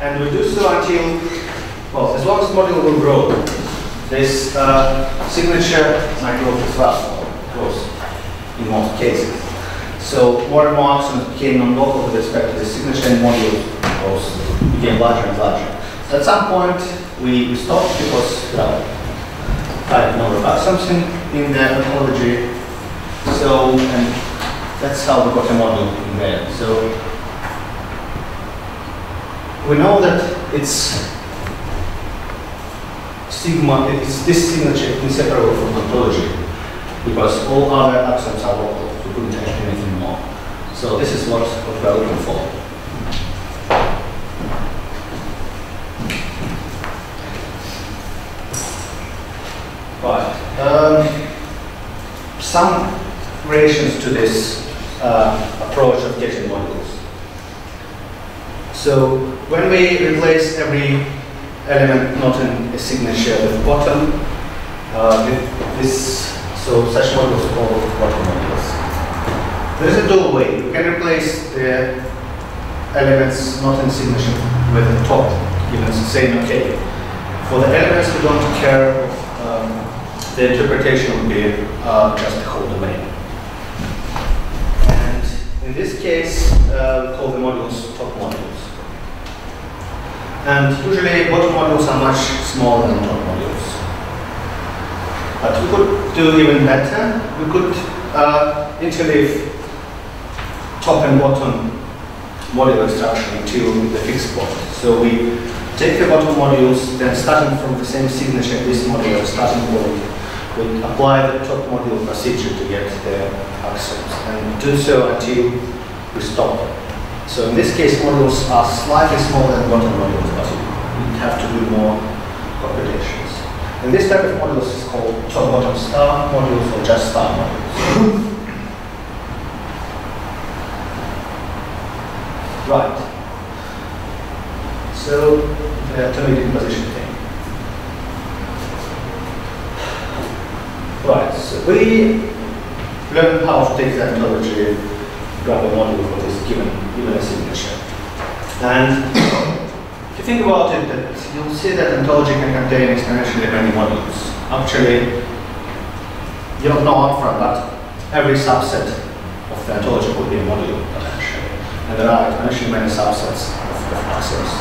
and we do so until well, as long as the module will grow, this uh, signature might grow as well, of course, in most cases. So more and more axioms became non-local with respect to the signature and module also became larger and larger. So at some point we, we stopped because well, finite number of axioms in, in the ontology. So and that's how we got a module in there. So we know that it's sigma, it's this signature inseparable from ontology because all other axioms are local. We couldn't add anything more. So this is what, what we're looking for. Right. Um, some relations to this uh, approach of getting modules. So when we replace every element not in a signature with bottom. Uh, this, so such modules are called bottom modules. There is a dual way. You can replace the elements not in signature with the top, given the same okay. For the elements we don't care, um, the interpretation would be uh, just the whole domain. And in this case, uh, we call the modules top modules. And usually bottom modules are much smaller than top modules. But we could do even better. We could uh, interleave top and bottom module extraction into the fixed point. So we take the bottom modules, then starting from the same signature, this module starting point, we apply the top module procedure to get the axioms and do so until we stop so in this case, modules are slightly smaller than bottom modules, but you have to do more computations. And this type of modules is called top-bottom star modules or just star modules. [laughs] right. So the atomic decomposition thing. Right, so we learn how to take the grab a module for this given, signature. And if you think about it, that you'll see that ontology can contain exponentially many modules. Actually, you don't know upfront that every subset of the ontology will be a module potentially. And there are exponentially many subsets of, of axioms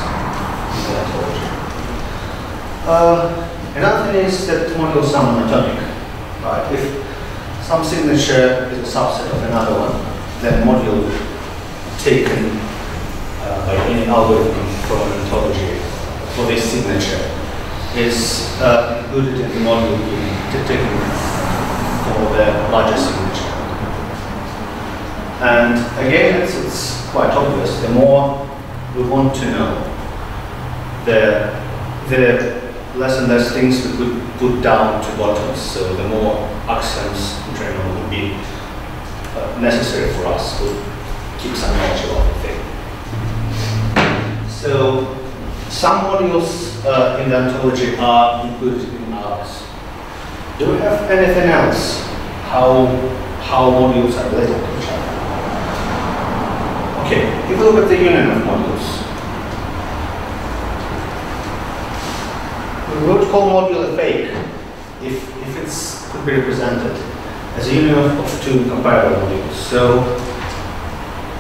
in the ontology. Uh, another thing is that modules are monotonic. Right? If some signature is a subset of another one, then module taken uh, by any algorithm from an ontology for this signature is uh, included in the model module taken for the larger signature. And again, it's, it's quite obvious. The more we want to know, the, the less and less things we could put down to bottoms. So the more axioms in general would be uh, necessary for us to thing. So some modules uh, in the ontology are included in ours. Do we have anything else? How, how modules are related to each other? Okay, if we look at the union of modules, we would call module a fake if, if it's could be represented as a union of, of two comparable modules. So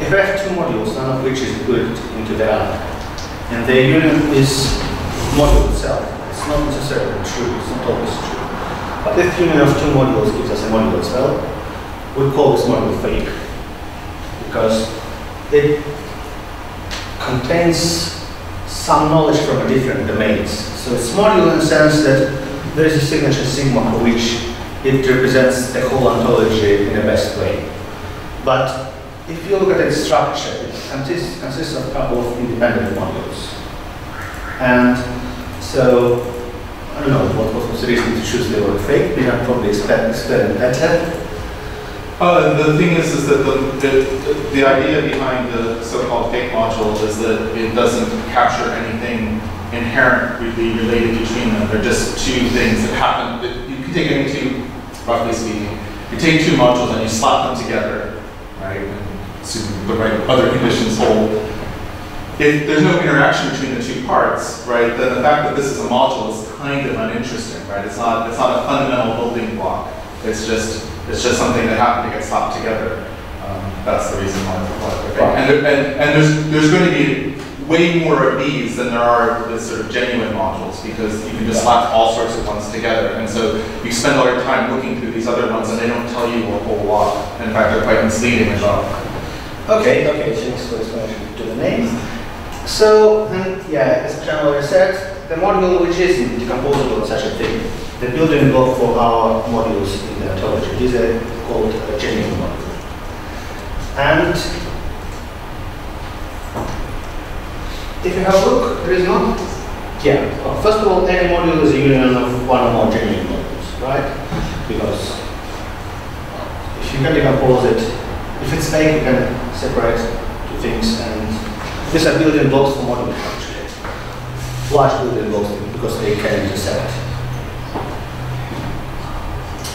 if I have two modules, none of which is included into the other, and the union is module itself, it's not necessarily true, it's not always true. But if union of two modules gives us a module as well, we call this module fake because it contains some knowledge from different domains. So it's module in the sense that there is a signature sigma for which it represents the whole ontology in the best way. But if you look at its structure, it consists, consists of a couple of independent modules. And so, I don't know what, what was the reason to choose the word fake. We have probably explained better.
Uh, the thing is, is that the, the, the idea behind the so-called fake module is that it doesn't capture anything inherently related between them. They're just two things that happen. You can take any two, roughly speaking. You take two modules and you slap them together, the right other conditions hold. If there's no interaction between the two parts, right, then the fact that this is a module is kind of uninteresting, right? It's not, it's not a fundamental building block. It's just it's just something that happened to get slapped together. Um, that's the reason why right. And, there, and, and there's, there's going to be way more of these than there are the sort of genuine modules because you can just slap all sorts of ones together. And so you spend all your time looking through these other ones and they don't tell you a whole lot. In fact, they're quite misleading as well.
Okay, okay, thanks for explanation to the names. So, hmm, yeah, as John already said, the module which is decomposable in such a thing the building block for our modules in the ontology. These are called a genuine module. And if you have a look, there is not. Yeah, well, first of all, any module is a union of one or more genuine modules, right? Because if you can decompose it, if it's fake, you can separate two things, and these are building blocks for modules actually. Large building blocks because they can intersect.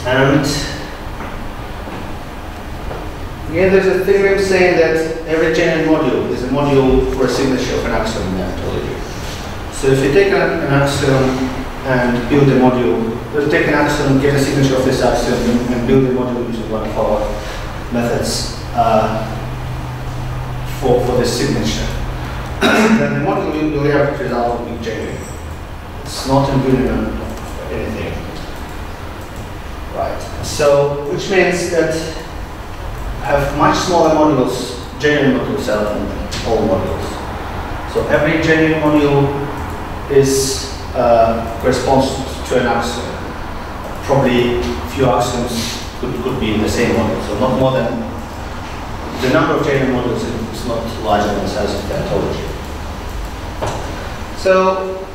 And yeah, there's a theorem saying that every genuine module is a module for a signature of an axiom in the ontology. So if you take an, an axiom and build a module, take an axiom, get a signature of this axiom, and, and build a module using one of our methods uh, for, for this signature. then the module will have result will be genuine. It's not a union of anything. Right. So, which means that I have much smaller modules, genuine modules than all modules. So every genuine module is uh, corresponds to an axiom. Probably a few axioms could, could be in the same module. So not more than the number of genuine models is not larger than the size of the ontology. So,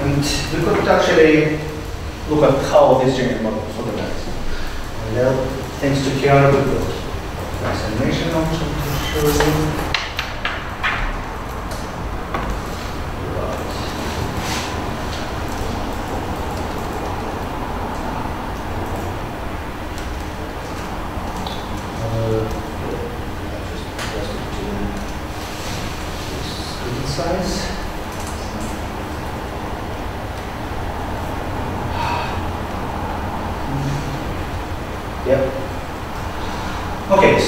and we could actually look at how this genuine model is organized. And uh, then, thanks to Chiara, we got nice animation option to show you.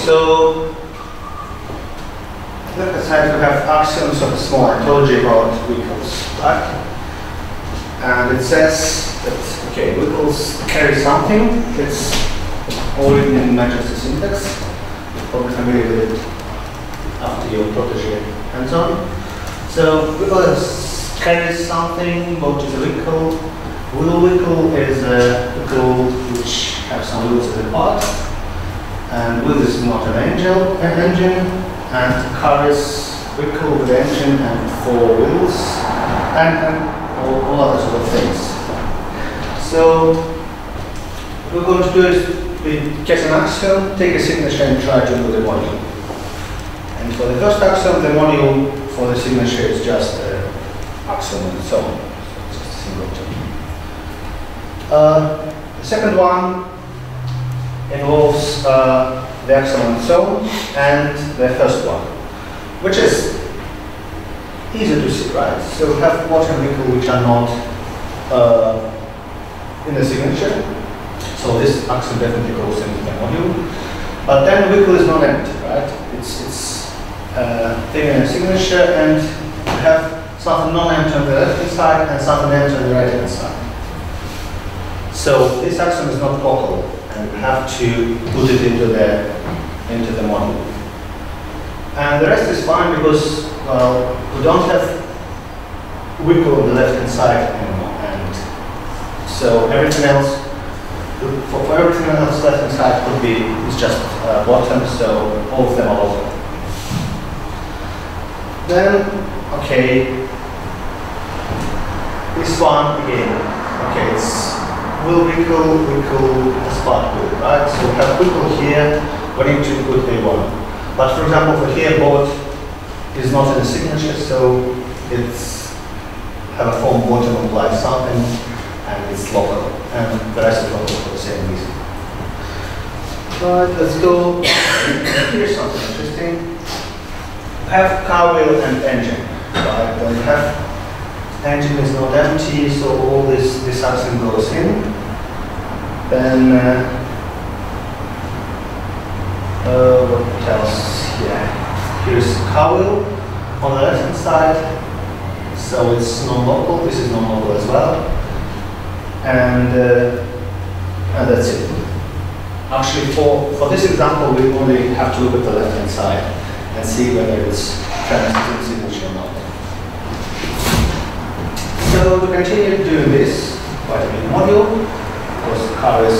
So, let us say we have axioms of a small ontology about wiggles, right? And it says that, okay, wiggles carry something. It's all written in Manchester syntax. You're probably familiar with it after your protege and so on. So, wiggles carries something, what is a wickle? Will wickle is a wickle which has some wheels at the bottom and with this not an angel, an engine, and car is wickle with engine and four wheels, and, and all, all, other sort of things. So what we're going to do is we get an axiom, take a signature and try to do the module. And for the first axiom, the module for the signature is just an axiom on its own. So it's just a single term. Uh, the second one involves uh, the on its own and the first one, which is easy to see, right? So we have water and which are not uh, in the signature. So this axiom definitely goes into the module. But then wickle is not empty, right? It's it's uh, thing in a signature and we have something non-empty on the left hand side and something empty on the right hand side. So this axiom is not local, and we have to put it into the into the model. And the rest is fine because well, we don't have Wickle on the left hand side anymore, and so everything else for, for everything else left hand side could be is just uh, bottom, so all of them are local. Then, okay, this one again, okay, it's will Wickle, Wickle, spot will, right? So we have Wickle here, we need to put A1. But for example, for here, both is not in the signature, so it's have a form bottom implies something, and it's local, and the rest is local for the same reason. Right, let's go. [coughs] Here's something interesting. Have car wheel and engine, right? Then have engine is not empty, so all this this axiom goes in. Then uh, uh, what else? Yeah, here's car wheel on the left hand side. So it's non-local. This is non-local as well, and uh, and that's it. Actually, for for this example, we only have to look at the left hand side and see whether it's transitive signature or not. So we continue doing this quite a big module. Of course, the car is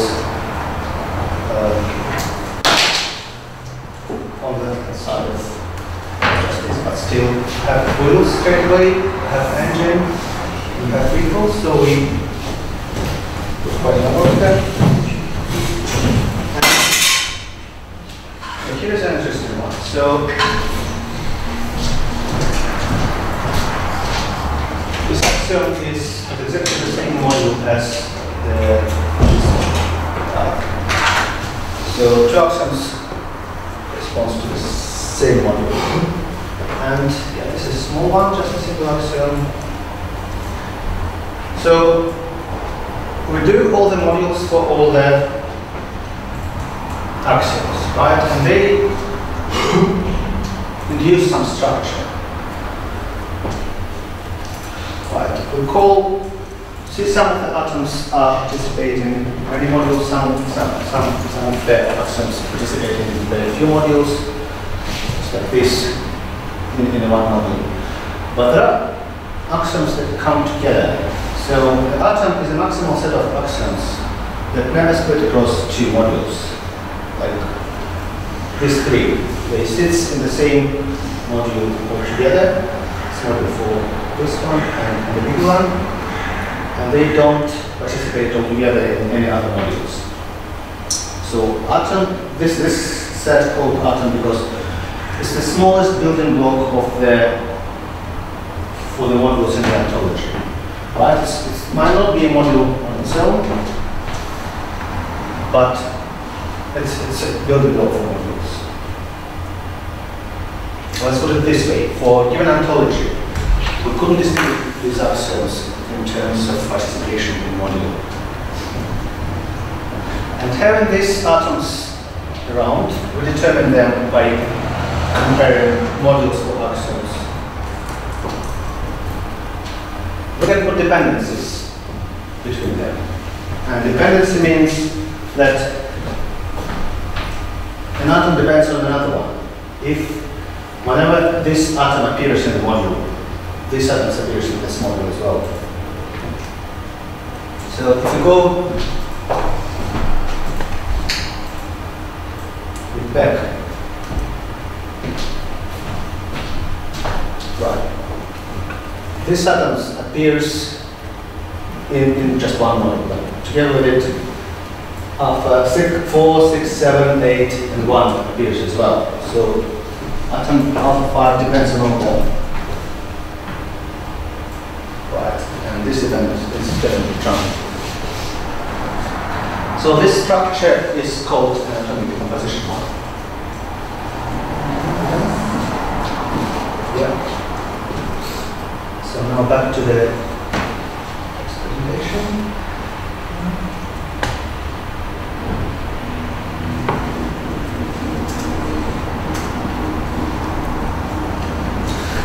uh, on the left hand side of justice, but still have wheels straight away, have engine, we have vehicles, so we put quite a number of them. And here's an interesting one. So this axiom is exactly the same model as the uh, so two axioms corresponds to the same model. And yeah, this is a small one, just a simple axiom. So we do all the modules for all the axioms, right? And they [coughs] induce some structure. Right. We call see some of the atoms are participating in many modules, some some some some of the atoms participating in very few modules, like this in, in one module. But there are axioms that come together. So the atom is a maximal set of axioms that never split across two modules. Like these three. They sit in the same module altogether. It's module for this one and, and the big one. And they don't participate altogether in any other modules. So atom, this this set called atom because it's the smallest building block of the for the modules in the ontology. Right? It's, it might not be a module on its own, but it's, it's a building block for modules. Let's put it this way. For given ontology, we couldn't distribute these axioms in terms of participation in module. And having these atoms around, we determine them by comparing modules for axioms. We can put dependencies between them. And dependency means that an atom depends on another one. If whenever this atom appears in the module, this atom appears in this module as well. So if you go back, right, this atom appears in, in just one molecule, together with it, alpha six, 4, 6, 7, 8, and 1 appears as well. So atom alpha 5 depends on all. Right, and this event is definitely trunk. So this structure is called uh, an atomic decomposition model. Yeah. Now back to the presentation.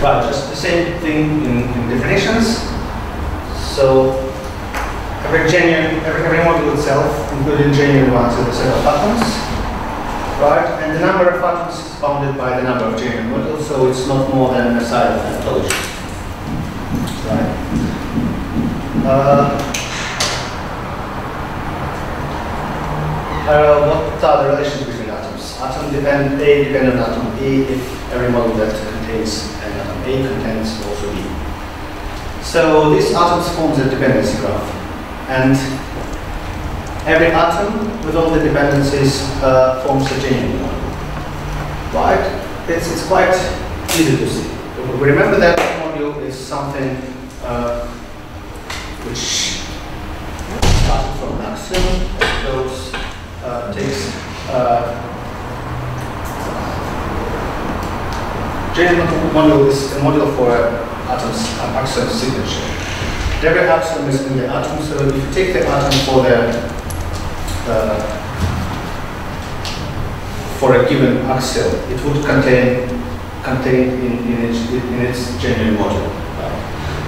Right, just the same thing in, in definitions. So every genuine, every, every module itself, including genuine ones, is a set of atoms, right? And the number of atoms is bounded by the number of genuine modules, so it's not more than a side of ontology, right? Uh, uh, what are the relations between atoms? Atom depend A depend on atom B if every model that contains an atom A contains also B. So these atoms forms a dependency graph. And every atom with all the dependencies uh, forms a chain. Right? It's, it's quite easy to see. Remember that module is something uh, which starts from an axiom, goes, uh, takes uh, module is a module for atoms, axiom signature. Every atom is in the atom, so if you take the atom for the uh, for a given axial, it would contain contain in, in, its, in its genuine module.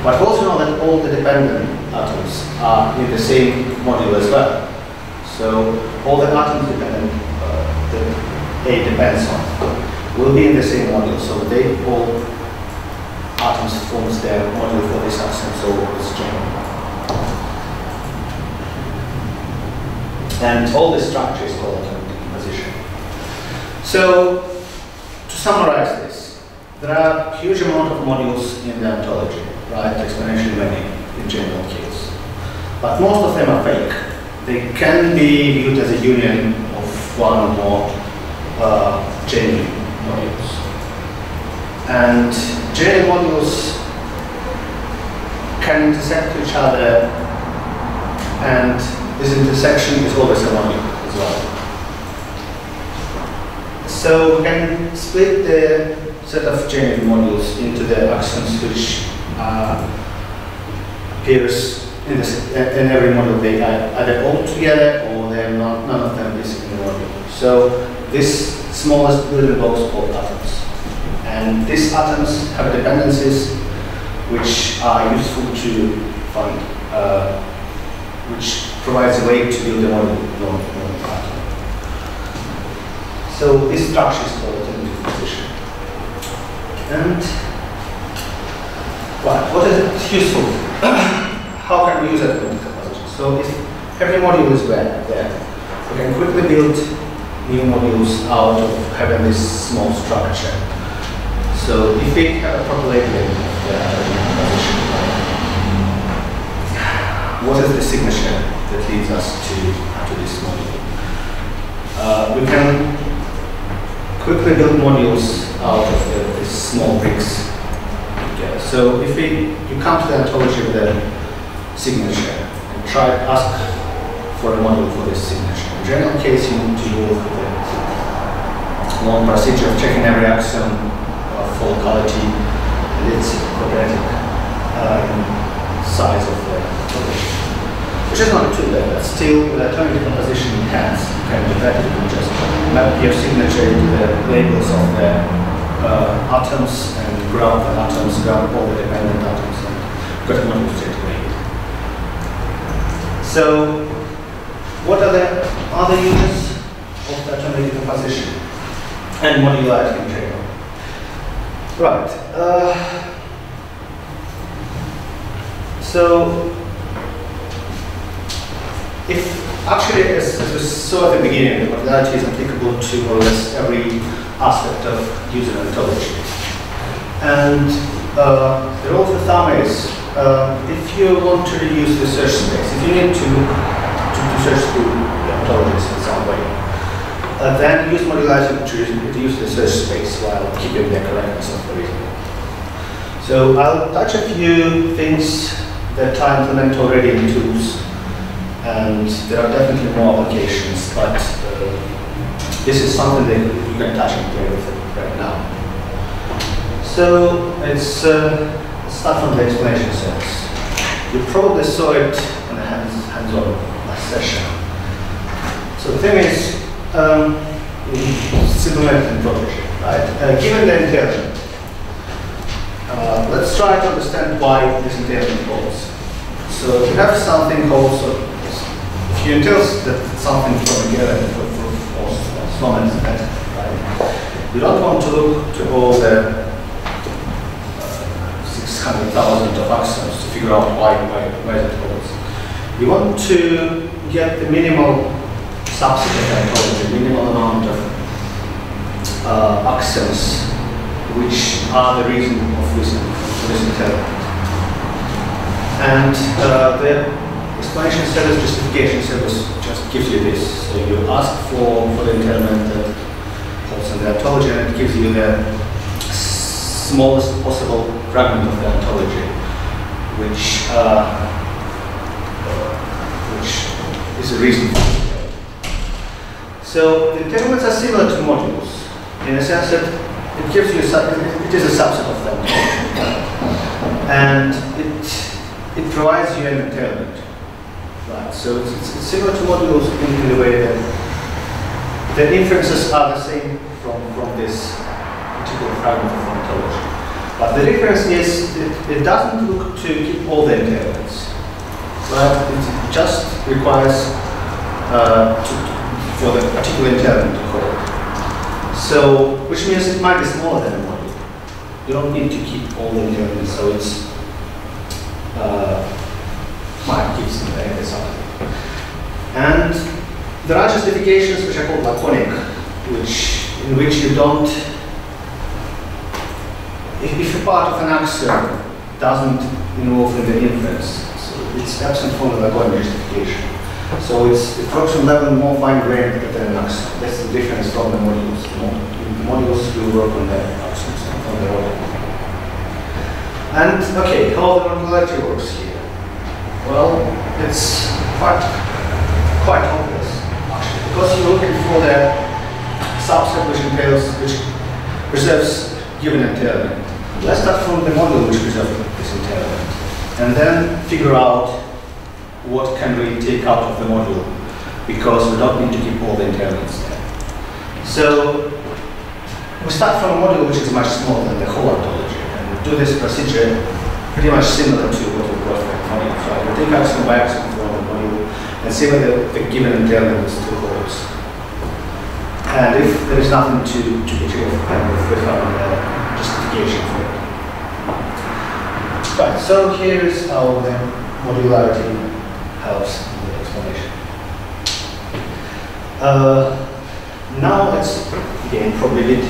But also know that all the dependent atoms are in the same module as well. So all the atoms dependent uh, that A depends on will be in the same module. So they all atoms forms their module for this atom, so it's general. And all this structure is called decomposition. So, to summarize this, there are huge amount of modules in the ontology, right? Exponentially many in general case. But most of them are fake. They can be viewed as a union of one or more uh, genuine modules. And genuine modules can intersect each other, and this intersection is always a module as well. So we can split the set of genuine modules into the axioms which appears in, this, in every model They either all together or they're not, none of them is in the module. So this smallest building blocks called atoms. And these atoms have dependencies which are useful to find, uh, which provides a way to build a model. So this structure is called atomic decomposition. And right, what is it useful? [clears throat] How can we use atomic decomposition? So if every module is there, there, we can quickly build new modules out of having this small structure. So if we have a proper labeling composition, what is the signature that leads us to, to this module? Uh, we can quickly build modules out of the, these small bricks together. So if we, you come to the ontology with a signature and try to ask for a model for this signature. In general case, you need to do the long procedure of checking every axiom full quality, and it's quadratic uh, size of the population. Which is not too bad, but still with atomic decomposition in hands, you can do that, you can just map your signature into the labels of the uh, atoms and ground atoms, grab all the dependent atoms and get one straight away. So, what are the other uses of the atomic decomposition? And modularity in general? Right. Uh, so, if actually, as, as we saw at the beginning, modularity is applicable to more or less every aspect of user ontology. And uh, the rule of the thumb is uh, if you want to reduce the search space, if you need to, to, to search through the ontologies in some way, uh, then use modularity to reduce the search space while keeping the correctness of the result. So I'll touch a few things that I implement already in tools, and there are definitely more applications, but uh, this is something that you can touch and play with right now. So it's uh, start from the explanation sense. You probably saw it in the hands, hands-on last session. So the thing is, um, simulated property, right? Uh, given the entailment, uh, let's try to understand why this entailment holds. So if you have something called, so if you that something from here and that, right? You don't want to look to all the uh, 600,000 of axioms to figure out why, why, why that holds. You want to get the minimal subset of ontology, minimal amount of uh, which are the reason of this, this intelligence. And uh, the explanation service justification service just gives you this. So you ask for, for the entailment that holds in the ontology and it gives you the smallest possible fragment of the ontology, which, uh, which is a reason for it. So the entailments are similar to modules in a sense that it gives you, it is a subset of them. And it it provides you an entailment. Right. So it's, it's, similar to modules in, the way that the inferences are the same from, from this particular fragment of ontology. But the difference is it, it doesn't look to keep all the entailments. Right? It just requires uh, to, for the particular entailment to call. So, which means it might be smaller than a module. You don't need to keep all the entailments, so it's uh, this up. And there are justifications which are called laconic, which in which you don't, if, if a part of an axiom doesn't involve in the inference, so it's absent from the laconic justification. So it's on level more fine-grained than an axiom. That's the difference from the modules. The modules will work on the axioms on their own. And okay, how the modularity works here? Well, it's quite quite obvious actually, because you're looking for the subset which entails which preserves given entailment. Let's start from the model which preserves this entailment, and then figure out what can we take out of the model, because we don't need to keep all the entailments there. So we start from a model which is much smaller than the whole ontology and we do this procedure pretty much similar to what we got for module. So I will take out some biaxial from the module and see whether the given entailment is still holds. And if there is nothing to, to be true, then we found a justification for it. Right, so here is how the modularity helps in the explanation. Uh, now let's again probably a bit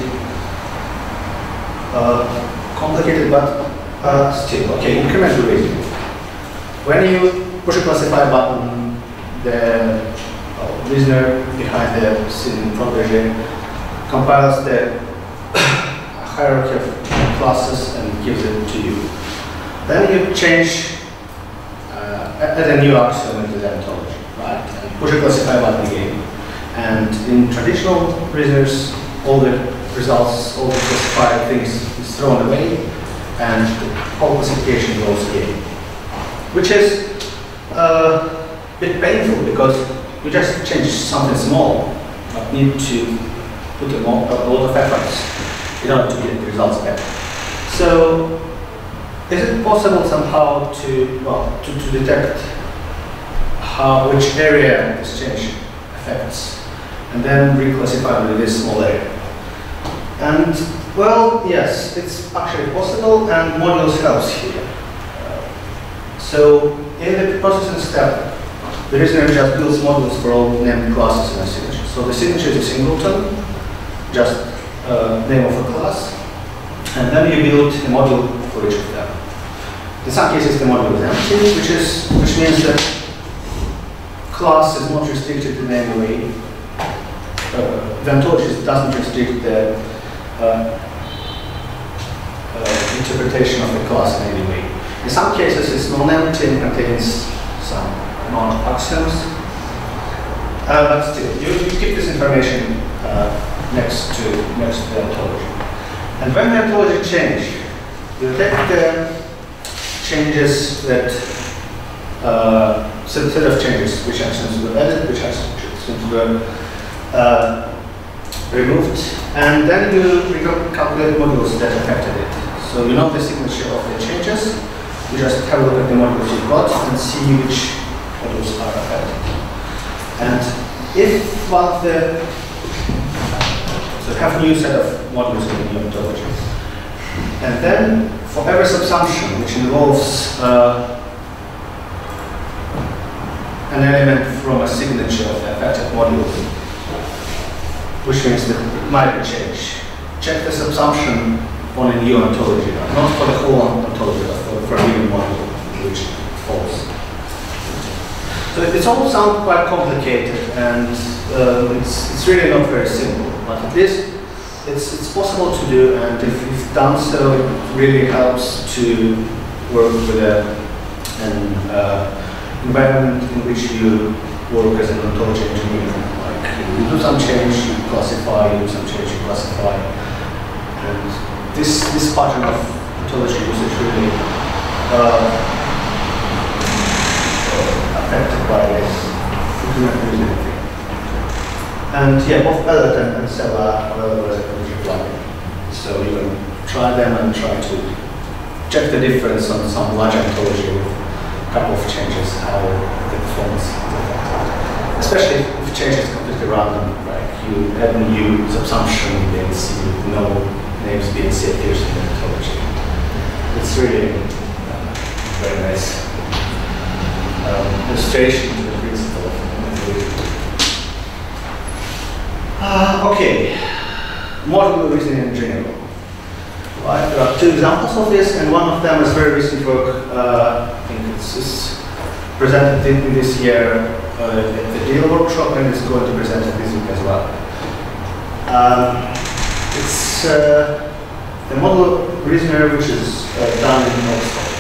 uh, complicated, but uh, still, okay, reasoning. When you push a classify button, the uh, listener behind the scene protege compiles the [coughs] hierarchy of classes and gives it to you. Then you change, uh, add a new axiom into the ontology, right? And push a classify button again. And in traditional reasoners, all the results, all the classified things is thrown away and the classification goes again. Which is uh, a bit painful because you just change something small but need to put a, lot of efforts in order to get the results back. So is it possible somehow to, well, to, to detect how, which area this change affects and then reclassify with this small area? And well, yes, it's actually possible, and modules helps here. So in the processing step, the reasoner just builds modules for all named classes in a signature. So the signature is a singleton, just uh, name of a class, and then you build a module for each of them. In some cases, the module is empty, which is which means that class is not restricted in any way. Uh, the doesn't restrict the interpretation of the class in any way. In some cases, it's non-empty and contains some non-axioms. Uh, but still, you, you keep this information uh, next to next to the ontology. And when the ontology change, you take the changes that uh, set of changes, which actions were added, which actions were uh, removed, and then you recalculate modules that affected it. So you know the signature of the changes, you just have a look at the modules you've got and see which modules are affected. And if one of the, so have a new set of modules in the ontology. And then for every subsumption which involves uh, an element from a signature of the affected module, which means that it might be changed. Check this assumption on a new ontology, not for the whole ontology, but for, for a given model, which falls. So it's all sound quite complicated and uh, it's, it's really not very simple, but at least it's, it's possible to do and if you've done so, it really helps to work with a, an uh, environment in which you work as an ontology engineer. Like you do some change, you classify, you do some change, you classify. And this, this pattern of ontology usage really uh, affected by this. You do anything. And yeah, both Peloton and Sela are available as a community plugin. So you can try them and try to check the difference on some large ontology with a couple of changes, how the performance is affected. Especially if change completely like you add new subsumption C with no names being set here in the ontology. It's really uh, very nice um, illustration to the principle of uh, okay, modular reasoning in general. Right, there are two examples of this, and one of them is very recent work. Uh, I think it's, it's presented in this year uh, the DL workshop, and it's going to be presented this week as well. Um, it's uh, the model reasoner which is uh, done in Oxford.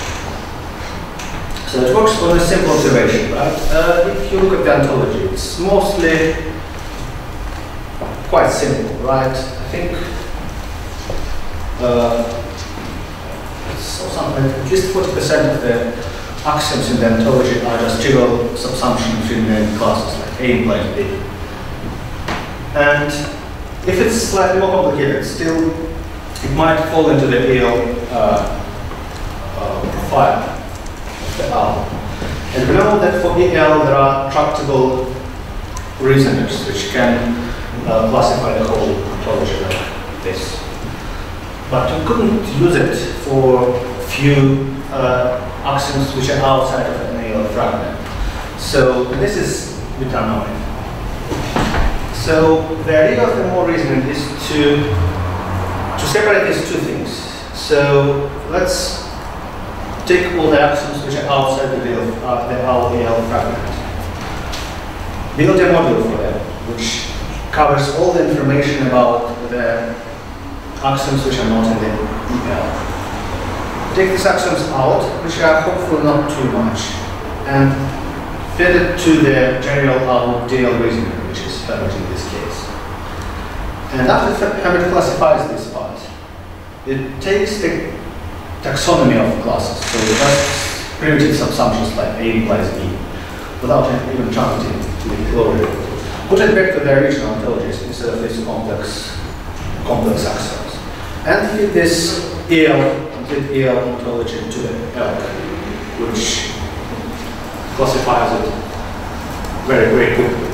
So it works on a simple observation, right? Uh, if you look at the ontology, it's mostly quite simple, right? I think uh, it's something at least 40% of the axioms in the ontology are just trivial subsumption between the classes, like A implies B. And if it's slightly more complicated, still it might fall into the EL uh, uh, profile the L. And we know that for EL there are tractable reasoners which can uh, classify the whole ontology like this. But we couldn't use it for few uh, axioms which are outside of an EL fragment. So this is determined. So the idea of the more reasoning is to to separate these two things. So let's take all the axioms which are outside the, deal, uh, the LEL fragment. Build a module for them, which covers all the information about the axioms which are not in the EL. Take these axioms out, which are hopefully not too much, and fit it to the general LDL reasoner, which is HermiT in this case. And after HermiT classifies this part, it takes the taxonomy of classes. So just primitive subsumptions like A implies B, without even trying to, to glory. Put it back to the original ontologies instead of these complex, complex axioms. And fit this EL, complete EL ontology to the ELK, which classifies it very, very quickly.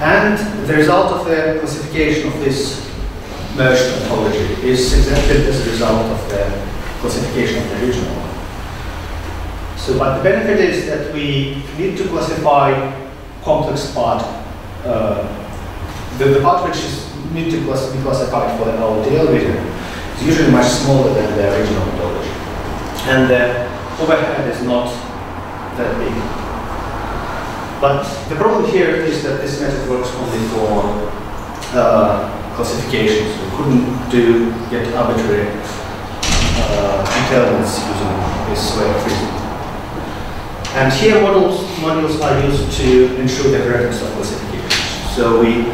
And the result of the classification of this merged ontology is exactly as a result of the classification of the original one. So, but the benefit is that we need to classify complex part, uh, the, the part which is need to be classified for the LDL reader is usually much smaller than the original ontology. And the overhead is not that big. But the problem here is that this method works only for uh, classifications. We couldn't do get arbitrary uh, intelligence using this way of reasoning. And here models, modules are used to ensure the correctness of classification. So we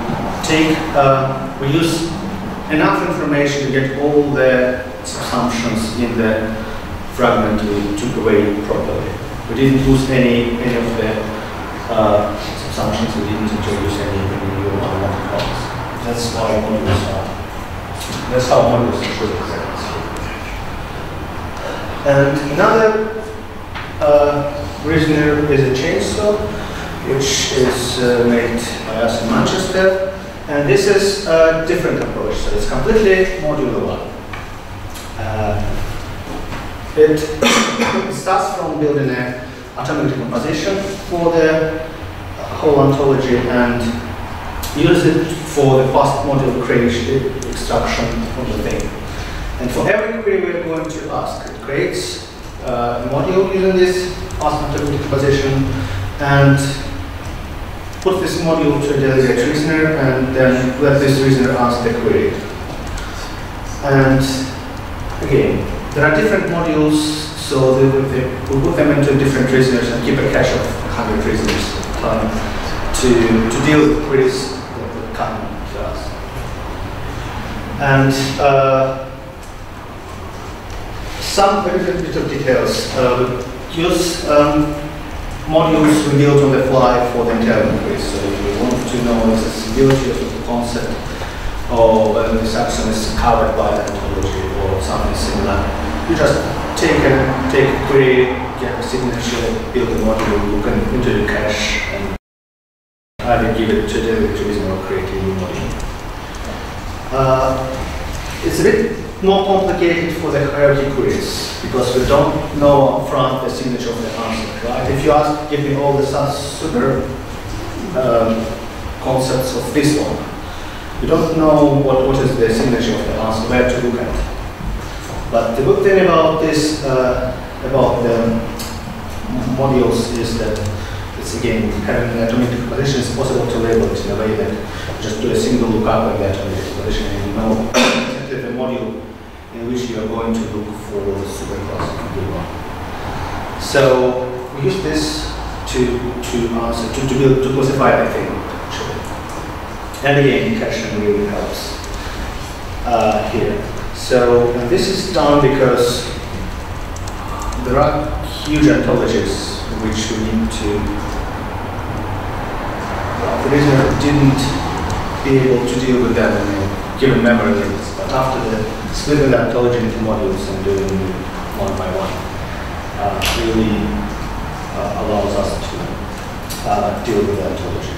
take, uh, we use enough information to get all the assumptions in the fragment we took away properly. We didn't lose any, any of the uh, assumptions, we didn't introduce any, any new unwanted. That's why modules are, that's how modules the correctness. And another uh, reasoner is a chainsaw, which is uh, made by us in Manchester. And this is a different approach, so it's completely modular one. Uh, it [coughs] starts from building an atomic decomposition for the whole ontology and use it for the fast module creation, extraction of the thing. And for every query we are going to ask, it creates uh, a module using this atomic decomposition and put this module to a delegate reasoner and then let this reasoner ask the query. And again, there are different modules, so they, they, we put them into different reasoners and keep a cache of 100 reasoners time to, to deal with queries that come to us. And uh, some very little details. Uh, use um, modules revealed on the fly for the quiz. So if you want to know accessibility of the concept or whether this action is covered by the ontology or something similar, you just take a, take a query, get a signature, build a module, look into the cache, and either give it to the reason or create a new module. Uh, it's a bit more complicated for the hierarchy queries because we don't know upfront the signature of the answer, right? If you ask, give me all the super um, concepts of this one, you don't know what, what is the signature of the answer, where to look at. But the good thing about this, uh, about the modules is that it's again, having an atomic decomposition is possible to label it in a way that just do a single lookup of the atomic decomposition and you know [coughs] exactly the module in which you are going to look for the superclass. So we use this to to answer to to, build, to classify the thing. Actually. And again, caching really helps uh, here. So this is done because there are huge ontologies which we need to. Well, the reason I didn't be able to deal with them in a given memory limits, but after the splitting the ontology into modules and doing one by one uh, really uh, allows us to uh, deal with the ontology.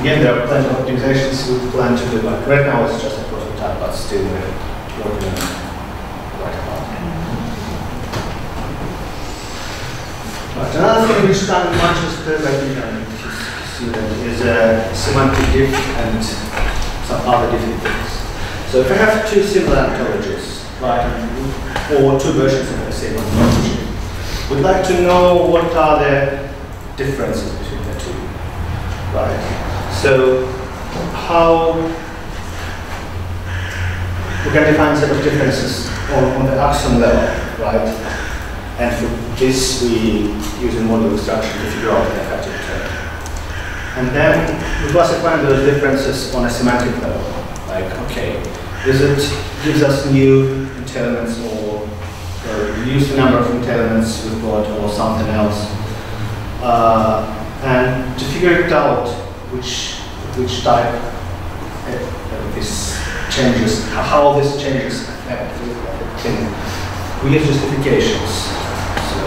Again, there are plenty of optimizations we plan to do, but right now it's just a prototype, but still we're working on it quite hard. But another thing which in Manchester, that, is a uh, uh, semantic diff and some other different things. So if I have two similar ontologies, right, or two versions of the same ontology, we'd like to know what are the differences between the two, right? So how we can define set of differences on, on the axiom level, right? And for this, we use a model extraction to figure out the effective term. And then we classify those differences on a semantic level. Like, okay, is it gives us new entailments or, reduce the number of entailments we've got or something else. Uh, and to figure it out which which type uh, this changes, how this changes affect thing, we use justifications.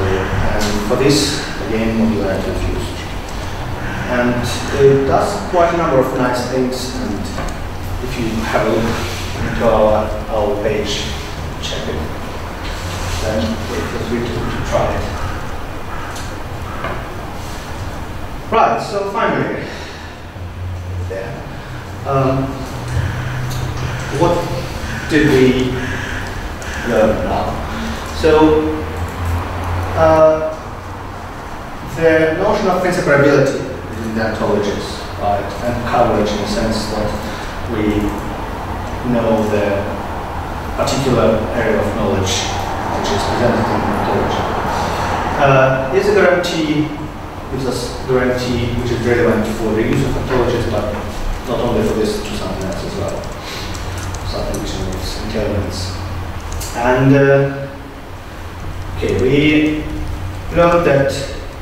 And for this, again, modularity is used. And it does quite a number of nice things and if you have a look into our, our page, check it. Then free to, to try it. Right, so finally, there. Um, what did we learn now? So, uh, the notion of principality in the ontologies, right, and coverage in the sense that we know the particular area of knowledge which is presented in ontology. Uh, is a guarantee, gives us guarantee which is relevant for the use of ontologies, but not only for this, to something else as well. Something which involves entailments. And uh, okay, we learned that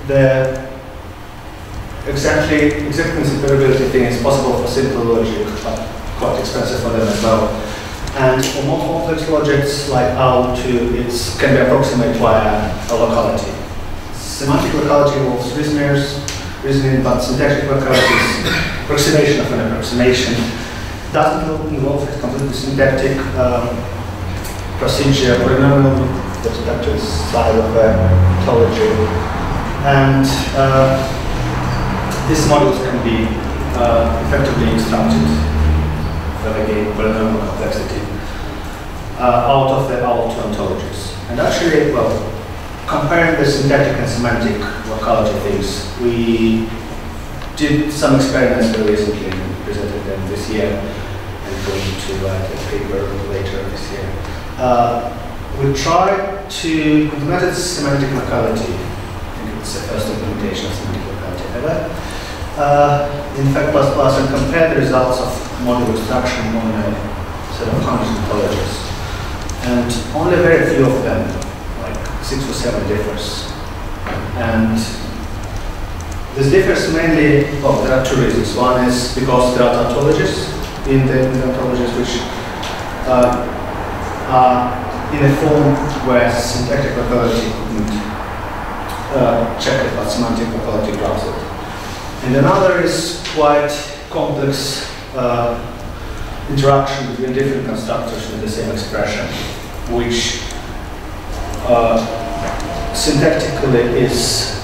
the exactly exact principality thing is possible for simple logic, but quite expensive for them as well. And for more complex logics like OWL2, it can be approximated via a locality. Semantic locality involves reasoners, reasoning, but syntactic locality is approximation of an approximation. Doesn't involve a completely syntactic um, procedure, polynomial the side of ontology. And uh, these models can be uh, effectively extracted again polynomial complexity uh, out of the OWL ontologies. And actually, well, comparing the syntactic and semantic locality things, we did some experiments very recently and presented them this year and going to write a paper later this year. Uh, we tried to implement semantic locality. I think it's the first implementation of semantic locality ever. Uh, in fact, and compare the results of model extraction on a set of hundreds of ontologies. And only very few of them, like six or seven differs. And this differs mainly, well, there are two reasons. One is because there are tautologies in the, in the ontologies which uh, are in a form where syntactic locality couldn't uh, check it, but semantic locality grabs it. And another is quite complex uh, interaction between different constructors with the same expression, which uh, syntactically is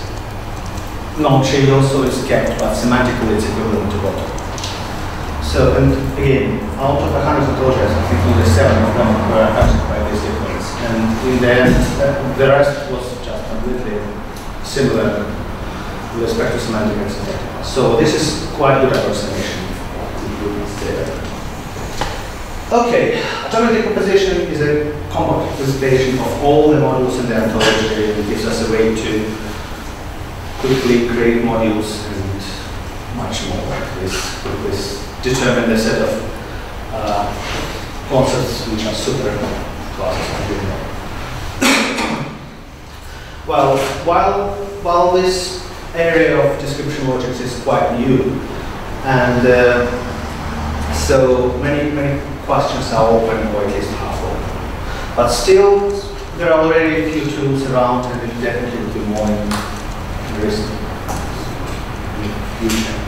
non-trivial, so it's kept, but semantically it's equivalent to bottom. So, and again, out of 100 projects, I think only seven of them were affected by this difference. And in the end, the rest was just completely similar with respect to semantic and. So this is quite good approximation. Okay, atomic decomposition is a compact representation of all the modules in the ontology and gives us a way to quickly create modules much more. This, this determine the set of uh, concepts which are super classes well, while, while this area of description logics is quite new and uh, so many, many questions are open, or at least half open. But still, there are already a few tools around, and it definitely will be more in recent future.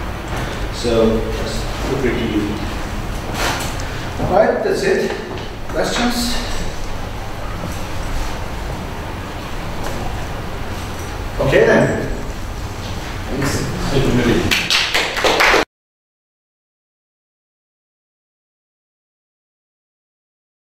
So that's pretty good. All right, that's it. Questions? Okay then. Thanks. Thank you,